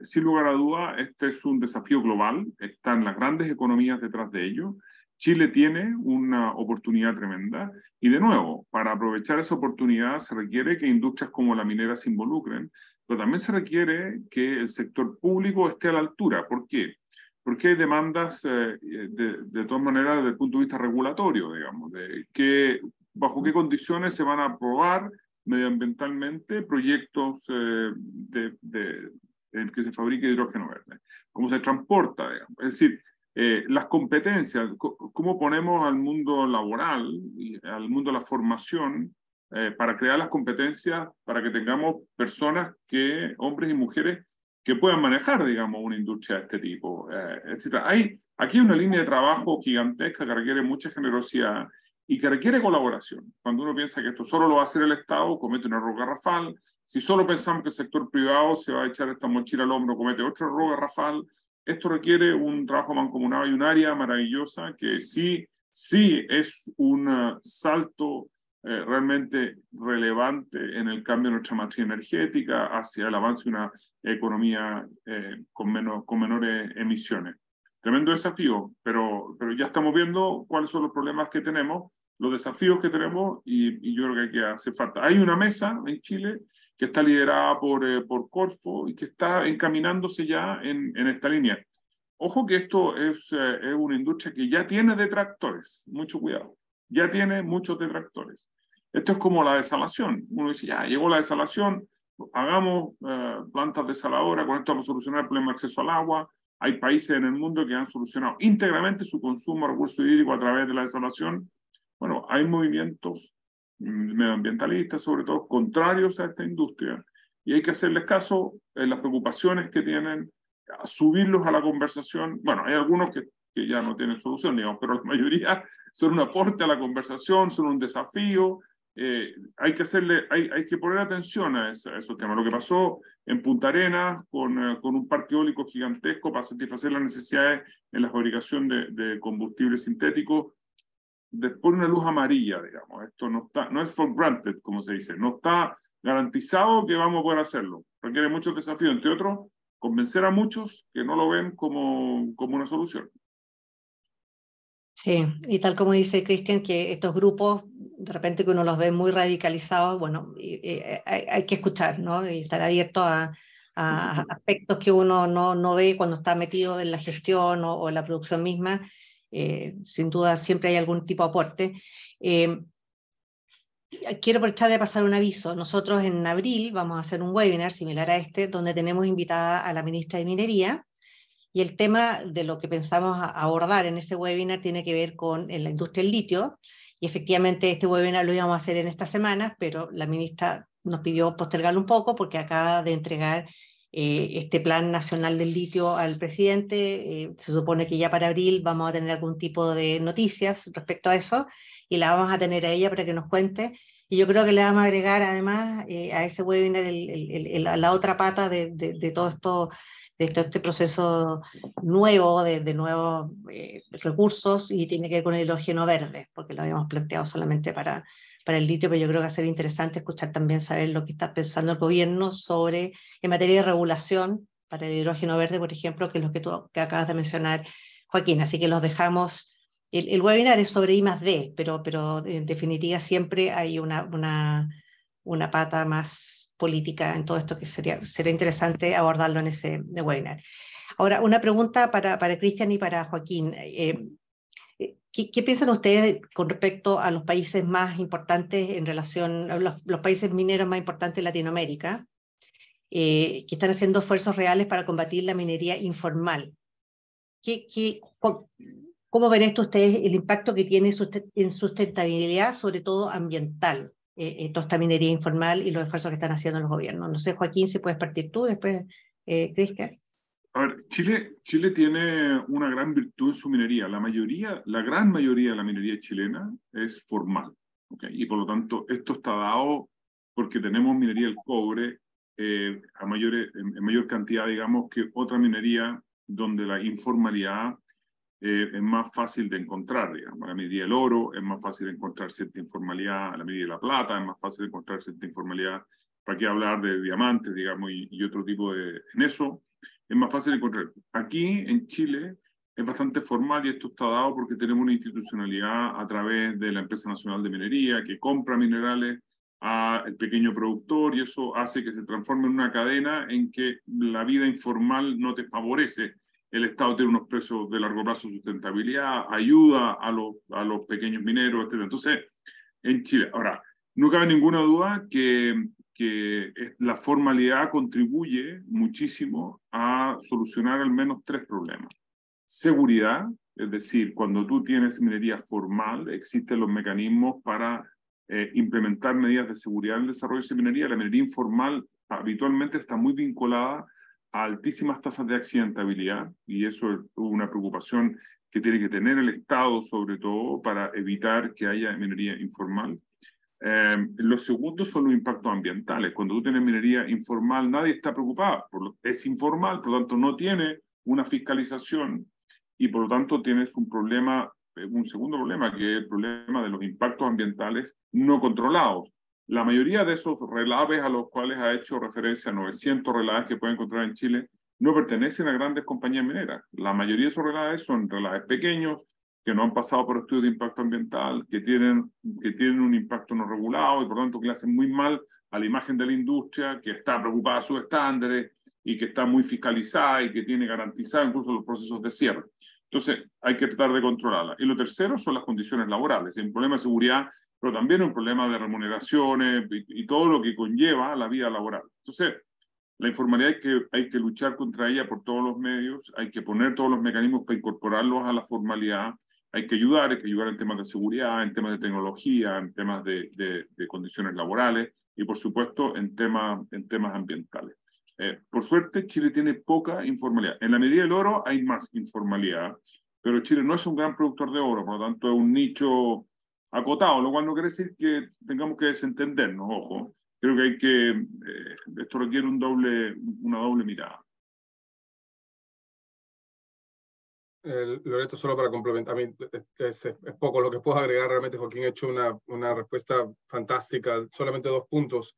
sin lugar a duda, este es un desafío global, están las grandes economías detrás de ello. Chile tiene una oportunidad tremenda y de nuevo, para aprovechar esa oportunidad se requiere que industrias como la minera se involucren, pero también se requiere que el sector público esté a la altura. ¿Por qué? Porque hay demandas eh, de, de todas maneras desde el punto de vista regulatorio, digamos, de que bajo qué condiciones se van a aprobar medioambientalmente proyectos eh, de, de, el que se fabrique hidrógeno verde, cómo se transporta, digamos. es decir, eh, las competencias, cómo ponemos al mundo laboral, y al mundo de la formación, eh, para crear las competencias, para que tengamos personas que, hombres y mujeres, que puedan manejar, digamos, una industria de este tipo, eh, etc. Hay aquí una línea de trabajo gigantesca que requiere mucha generosidad y que requiere colaboración. Cuando uno piensa que esto solo lo va a hacer el Estado, comete un error garrafal. Si solo pensamos que el sector privado se va a echar esta mochila al hombro, comete otro error garrafal. Esto requiere un trabajo mancomunado y un área maravillosa que sí, sí es un uh, salto eh, realmente relevante en el cambio de nuestra matriz energética hacia el avance de una economía eh, con, menos, con menores emisiones. Tremendo desafío, pero, pero ya estamos viendo cuáles son los problemas que tenemos los desafíos que tenemos y, yo creo que hay que hacer falta. Hay una mesa en Chile que está liderada por, eh, por Corfo y que está encaminándose ya en, en esta línea. Ojo que esto es, eh, es, una industria que ya tiene detractores, mucho cuidado, ya tiene muchos detractores. Esto es como la desalación. Uno dice, ya llegó la desalación, hagamos eh, plantas desaladoras, con esto vamos a solucionar el problema de acceso al agua, Hay países en el mundo que han solucionado íntegramente su consumo de recursos hídricos a través de la desalación. Bueno, hay movimientos medioambientalistas, sobre todo contrarios a esta industria, y hay que hacerles caso en las preocupaciones que tienen, subirlos a la conversación. Bueno, hay algunos que, que ya no tienen solución, digamos, pero la mayoría <laughs> son un aporte a la conversación, son un desafío, eh, hay que hacerle, hay, hay que poner atención a, esos temas. Lo que pasó en Punta Arenas con, eh, con un parque eólico gigantesco para satisfacer las necesidades en la fabricación de, de combustible sintético, después una luz amarilla, digamos. Esto no, está, no es for granted, como se dice, no está garantizado que vamos a poder hacerlo. Requiere muchos desafíos, entre otros, convencer a muchos que no lo ven como, como una solución. Sí, y tal como dice Cristian, que estos grupos, de repente que uno los ve muy radicalizados, bueno, hay, que escuchar, ¿no? Y estar abierto a, aspectos que uno no, no, ve cuando está metido en la gestión o, en la producción misma. Eh, sin duda siempre hay algún tipo de aporte. Eh, quiero aprovechar de pasar un aviso. Nosotros en abril vamos a hacer un webinar similar a este, donde tenemos invitada a la ministra de Minería, y el tema de lo que pensamos abordar en ese webinar tiene que ver con la industria del litio. Y efectivamente este webinar lo íbamos a hacer en estas semanas, pero la ministra nos pidió postergarlo un poco porque acaba de entregar eh, este plan nacional del litio al presidente. Eh, se supone que ya para abril vamos a tener algún tipo de noticias respecto a eso y la vamos a tener a ella para que nos cuente. Y yo creo que le vamos a agregar además eh, a ese webinar la otra pata de, de, de todo esto de todo este proceso nuevo de, de nuevos eh, recursos y tiene que ver con el hidrógeno verde, porque lo habíamos planteado solamente para, para el litio, pero yo creo que va a ser interesante escuchar también, saber lo que está pensando el gobierno sobre, en materia de regulación para el hidrógeno verde, por ejemplo, que es lo que tú que acabas de mencionar, Joaquín. Así que los dejamos. El, el webinar es sobre I más D, pero, pero en definitiva siempre hay una, una, una pata más política en todo esto que sería, sería interesante abordarlo en ese webinar. Ahora, una pregunta para, para Cristian y para Joaquín. Eh, eh, ¿qué, piensan ustedes con respecto a los países más importantes en relación, a los, países mineros más importantes de Latinoamérica, eh, que están haciendo esfuerzos reales para combatir la minería informal? ¿Qué, qué, ¿Cómo ven esto ustedes el impacto que tiene en sustentabilidad, sobre todo ambiental? eh, toda esta minería informal y los esfuerzos que están haciendo los gobiernos. No sé, Joaquín, si puedes partir tú, después eh. A ver, Chile, Chile tiene una gran virtud en su minería. La mayoría, la gran mayoría de la minería chilena es formal. Y por lo tanto, esto está dado porque tenemos minería del cobre eh, en, mayor cantidad, digamos, que otra minería donde la informalidad eh, es más fácil de encontrar, digamos, la medida del oro es más fácil encontrar cierta informalidad, la medida de la plata es más fácil encontrar cierta informalidad, para qué hablar de diamantes, digamos, y, otro tipo de, en eso es más fácil encontrar. Aquí en Chile es bastante formal y esto está dado porque tenemos una institucionalidad a través de la Empresa Nacional de Minería que compra minerales al pequeño productor y eso hace que se transforme en una cadena en que la vida informal no te favorece el Estado tiene unos precios de largo plazo sustentabilidad, ayuda a los, a los pequeños mineros, etc. Entonces, en Chile, ahora, no cabe ninguna duda que, que la formalidad contribuye muchísimo a solucionar al menos tres problemas. Seguridad, es decir, cuando tú tienes minería formal, existen los mecanismos para eh, implementar medidas de seguridad en el desarrollo de minería. La minería informal habitualmente está muy vinculada altísimas tasas de accidentabilidad y eso es una preocupación que tiene que tener el Estado sobre todo para evitar que haya minería informal. Eh, los segundos son los impactos ambientales. Cuando tú tienes minería informal, nadie está preocupado. es informal, por lo tanto no tiene una fiscalización y por lo tanto tienes un problema, un segundo problema, que es el problema de los impactos ambientales no controlados. La mayoría de esos relaves a los cuales ha hecho referencia 900 relaves que pueden encontrar en Chile no pertenecen a grandes compañías mineras. La mayoría de esos relaves son relaves pequeños que no han pasado por estudios de impacto ambiental, que tienen, que tienen un impacto no regulado y por tanto que le hacen muy mal a la imagen de la industria, que está preocupada de sus estándares y que está muy fiscalizada y que tiene garantizado incluso los procesos de cierre. Entonces, hay que tratar de controlarla. Y lo tercero son las condiciones laborales. El problema de seguridad pero también un problema de remuneraciones y, todo lo que conlleva la vida laboral. Entonces, La informalidad hay que, hay que luchar contra ella por todos los medios, hay que poner todos los mecanismos para incorporarlos a la formalidad, hay que ayudar, hay que ayudar en temas de seguridad, en temas de tecnología, en temas de, de, condiciones laborales y, por supuesto, en temas, en temas ambientales. Eh, por suerte, Chile tiene poca informalidad. En la medida del oro hay más informalidad, pero Chile no es un gran productor de oro, por lo tanto es un nicho acotado, lo cual no quiere decir que tengamos que desentendernos, ojo creo que hay que, eh, esto requiere un doble, una doble mirada. Loreto, solo para complementar, a mí es, es, poco lo que puedo agregar, realmente Joaquín ha hecho una, una respuesta fantástica, solamente dos puntos.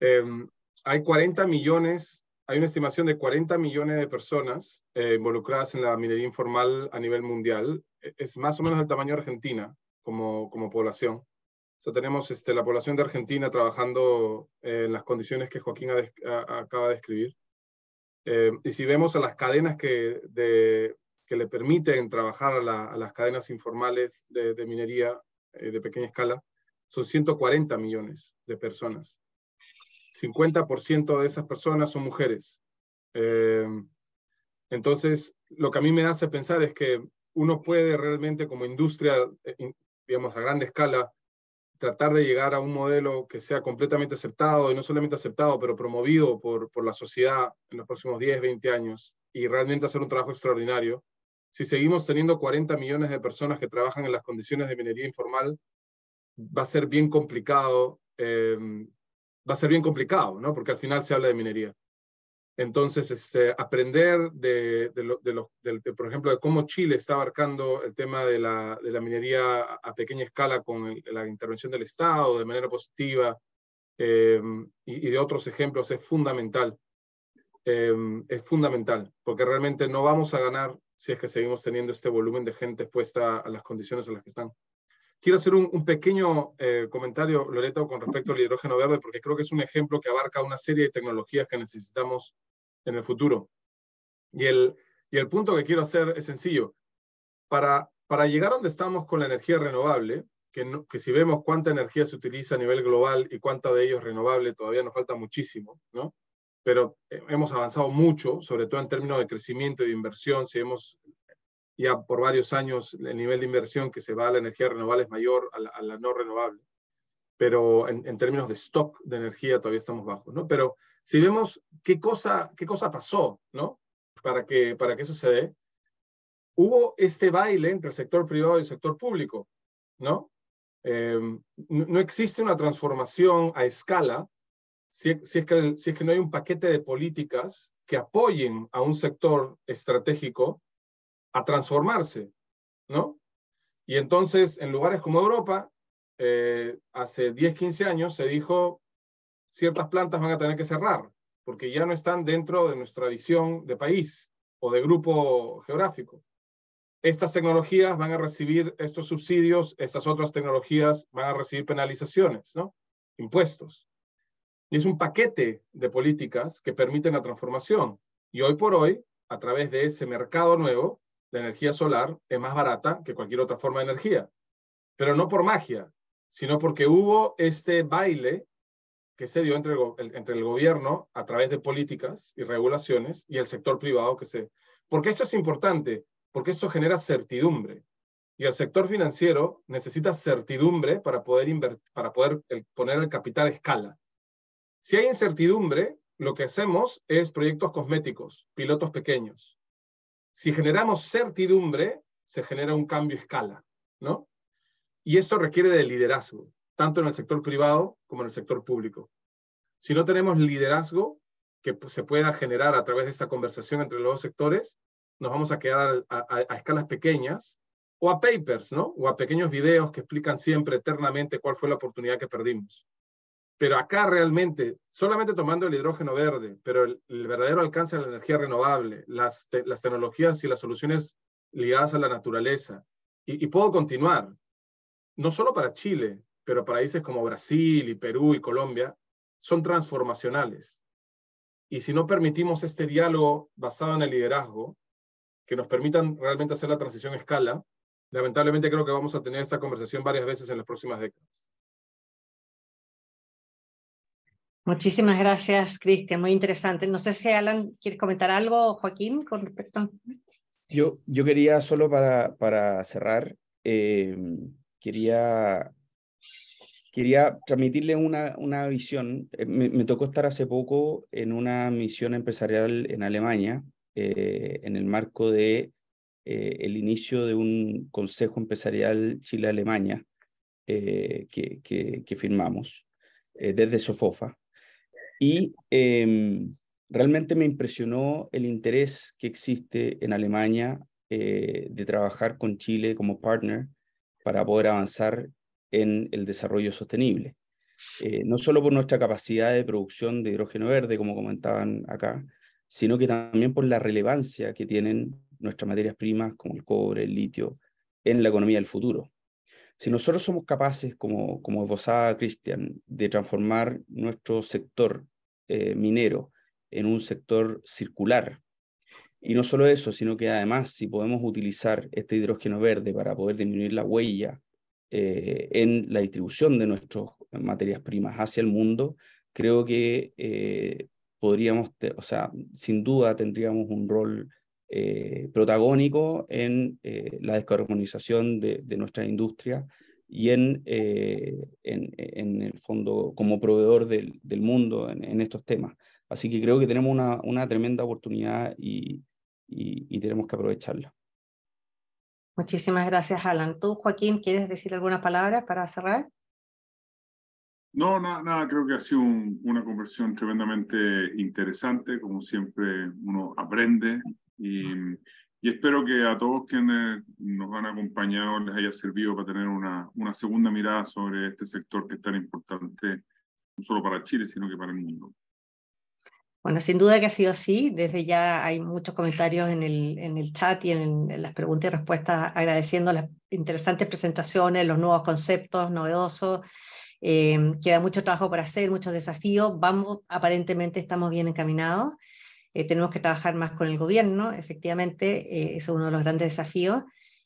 Em, hay 40 millones, hay una estimación de 40 millones de personas eh, involucradas en la minería informal a nivel mundial, e, es más o menos el tamaño de Argentina como, como población tenemos este, la población de Argentina trabajando en las condiciones que Joaquín acaba de describir. Eh, y si vemos a las cadenas que, que le permiten trabajar a, las cadenas informales de, minería eh, de pequeña escala, son 140 millones de personas. 50% de esas personas son mujeres. Eh, entonces, lo que a mí me hace pensar es que uno puede realmente como industria, digamos, a gran escala, tratar de llegar a un modelo que sea completamente aceptado, y no solamente aceptado, pero promovido por, por la sociedad en los próximos 10, 20 años, y realmente hacer un trabajo extraordinario. Si seguimos teniendo 40 millones de personas que trabajan en las condiciones de minería informal, va a ser bien complicado, eh, va a ser bien complicado, ¿no? Porque al final se habla de minería. Entonces, este, aprender de, por ejemplo, de cómo Chile está abarcando el tema de la, minería a pequeña escala con la intervención del Estado de manera positiva eh, y, de otros ejemplos es fundamental. Eh, es fundamental, porque realmente no vamos a ganar si es que seguimos teniendo este volumen de gente expuesta a las condiciones en las que están. Quiero hacer un, pequeño eh, comentario, Loreto, con respecto al hidrógeno verde, porque creo que es un ejemplo que abarca una serie de tecnologías que necesitamos en el futuro. Y el, y el punto que quiero hacer es sencillo. Para, para llegar a donde estamos con la energía renovable, que, que si vemos cuánta energía se utiliza a nivel global y cuánta de ello es renovable, todavía nos falta muchísimo, ¿no? Pero hemos avanzado mucho, sobre todo en términos de crecimiento y de inversión. Si vemos ya por varios años el nivel de inversión que se va a la energía renovable es mayor a la, no renovable. Pero en, en, términos de stock de energía todavía estamos bajos, ¿no? Pero si vemos qué cosa, qué cosa pasó, ¿no? Para que, para que eso se dé, hubo este baile entre el sector privado y el sector público, ¿no? Eh, no existe una transformación a escala si, si, es que, no hay un paquete de políticas que apoyen a un sector estratégico a transformarse, ¿no? Y entonces, en lugares como Europa, eh, hace 10, 15 años se dijo, ciertas plantas van a tener que cerrar, porque ya no están dentro de nuestra visión de país o de grupo geográfico. Estas tecnologías van a recibir estos subsidios, estas otras tecnologías van a recibir penalizaciones, ¿no? Impuestos. Y es un paquete de políticas que permiten la transformación. Y hoy por hoy, a través de ese mercado nuevo, la energía solar es más barata que cualquier otra forma de energía. Pero no por magia, sino porque hubo este baile que se dio entre el, entre el gobierno a través de políticas y regulaciones y el sector privado que se... Porque esto es importante, porque esto genera certidumbre. Y el sector financiero necesita certidumbre para poder, para poder poner el capital a escala. Si hay incertidumbre, lo que hacemos es proyectos cosméticos, pilotos pequeños. Si generamos certidumbre, se genera un cambio a escala, ¿no? Y esto requiere de liderazgo tanto en el sector privado como en el sector público. Si no tenemos liderazgo que se pueda generar a través de esta conversación entre los dos sectores, nos vamos a quedar a, escalas pequeñas o a papers, ¿no? O a pequeños videos que explican siempre eternamente cuál fue la oportunidad que perdimos. Pero acá realmente, solamente tomando el hidrógeno verde, pero el, verdadero alcance de la energía renovable, las, tecnologías y las soluciones ligadas a la naturaleza, y, y puedo continuar, no solo para Chile, pero países como Brasil y Perú y Colombia son transformacionales. Y si no permitimos este diálogo basado en el liderazgo, que nos permitan realmente hacer la transición a escala, lamentablemente creo que vamos a tener esta conversación varias veces en las próximas décadas. Muchísimas gracias, Cristian. Muy interesante. No sé si Alan quiere comentar algo, Joaquín, con respecto a... Yo, yo quería solo para, para cerrar, eh, quería, quería transmitirle una, una visión. Eh, me, tocó estar hace poco en una misión empresarial en Alemania, eh, en el marco de el inicio de un consejo empresarial Chile-Alemania que, que, que, firmamos desde Sofofa. Y em, realmente me impresionó el interés que existe en Alemania eh, de trabajar con Chile como partner para poder avanzar en el desarrollo sostenible. Eh, no solo por nuestra capacidad de producción de hidrógeno verde, como comentaban acá, sino que también por la relevancia que tienen nuestras materias primas como el cobre, el litio, en la economía del futuro. Si nosotros somos capaces, como, como esbozaba Cristian, de transformar nuestro sector eh, minero en un sector circular, y no solo eso, sino que además si podemos utilizar este hidrógeno verde para poder disminuir la huella eh, en la distribución de nuestras materias primas hacia el mundo, creo que eh, podríamos, o sea, sin duda tendríamos un rol eh, protagónico en eh, la descarbonización de, de nuestra industria y en, eh, en, en, el fondo como proveedor del, del mundo en, en, estos temas. Así que creo que tenemos una, una tremenda oportunidad y, y, y, tenemos que aprovecharla. Muchísimas gracias, Alan. ¿Tú, Joaquín, quieres decir algunas palabras para cerrar? No, nada, nada, creo que ha sido un, una conversión tremendamente interesante. Como siempre, uno aprende y, y, espero que a todos quienes nos han acompañado les haya servido para tener una, una segunda mirada sobre este sector que es tan importante, no solo para Chile, sino que para el mundo. Bueno, sin duda que ha sido así. Desde ya hay muchos comentarios en el, en el chat y en, en, las preguntas y respuestas agradeciendo las interesantes presentaciones, los nuevos conceptos novedosos. Eh, queda mucho trabajo por hacer, muchos desafíos. Vamos, aparentemente estamos bien encaminados. Eh, tenemos que trabajar más con el gobierno, efectivamente, eh, es uno de los grandes desafíos.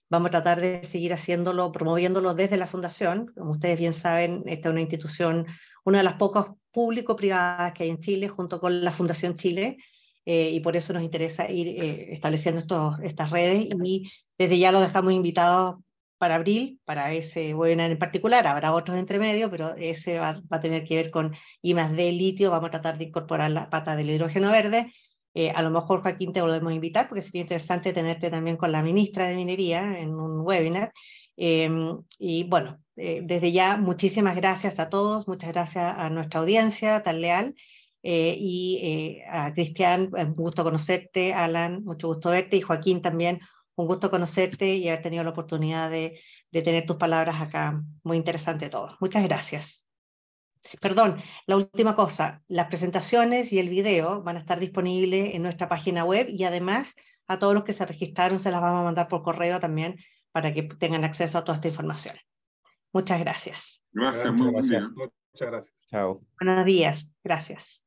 Vamos a tratar de seguir haciéndolo, promoviéndolo desde la Fundación. Como ustedes bien saben, esta es una institución, una de las pocas público-privadas que hay en Chile, junto con la Fundación Chile, eh, y por eso nos interesa ir eh, estableciendo estos, estas redes y desde ya los dejamos invitados para abril, para ese webinar en particular, habrá otros entre medio, pero ese va, va, a tener que ver con I D litio, vamos a tratar de incorporar la pata del hidrógeno verde, eh, a lo mejor, Joaquín, te volvemos a invitar porque sería interesante tenerte también con la ministra de Minería en un webinar. Eh, y bueno, eh, desde ya, muchísimas gracias a todos, muchas gracias a nuestra audiencia tan leal. Eh, y eh, a Cristian, un gusto conocerte, Alan, mucho gusto verte, y Joaquín también, un gusto conocerte y haber tenido la oportunidad de, de tener tus palabras acá. Muy interesante todo. Muchas gracias. Perdón, la última cosa, las presentaciones y el video van a estar disponibles en nuestra página web y además a todos los que se registraron se las vamos a mandar por correo también para que tengan acceso a toda esta información. Muchas gracias. Gracias, muy gracias. Muchas gracias. Chao. Buenos días. Gracias.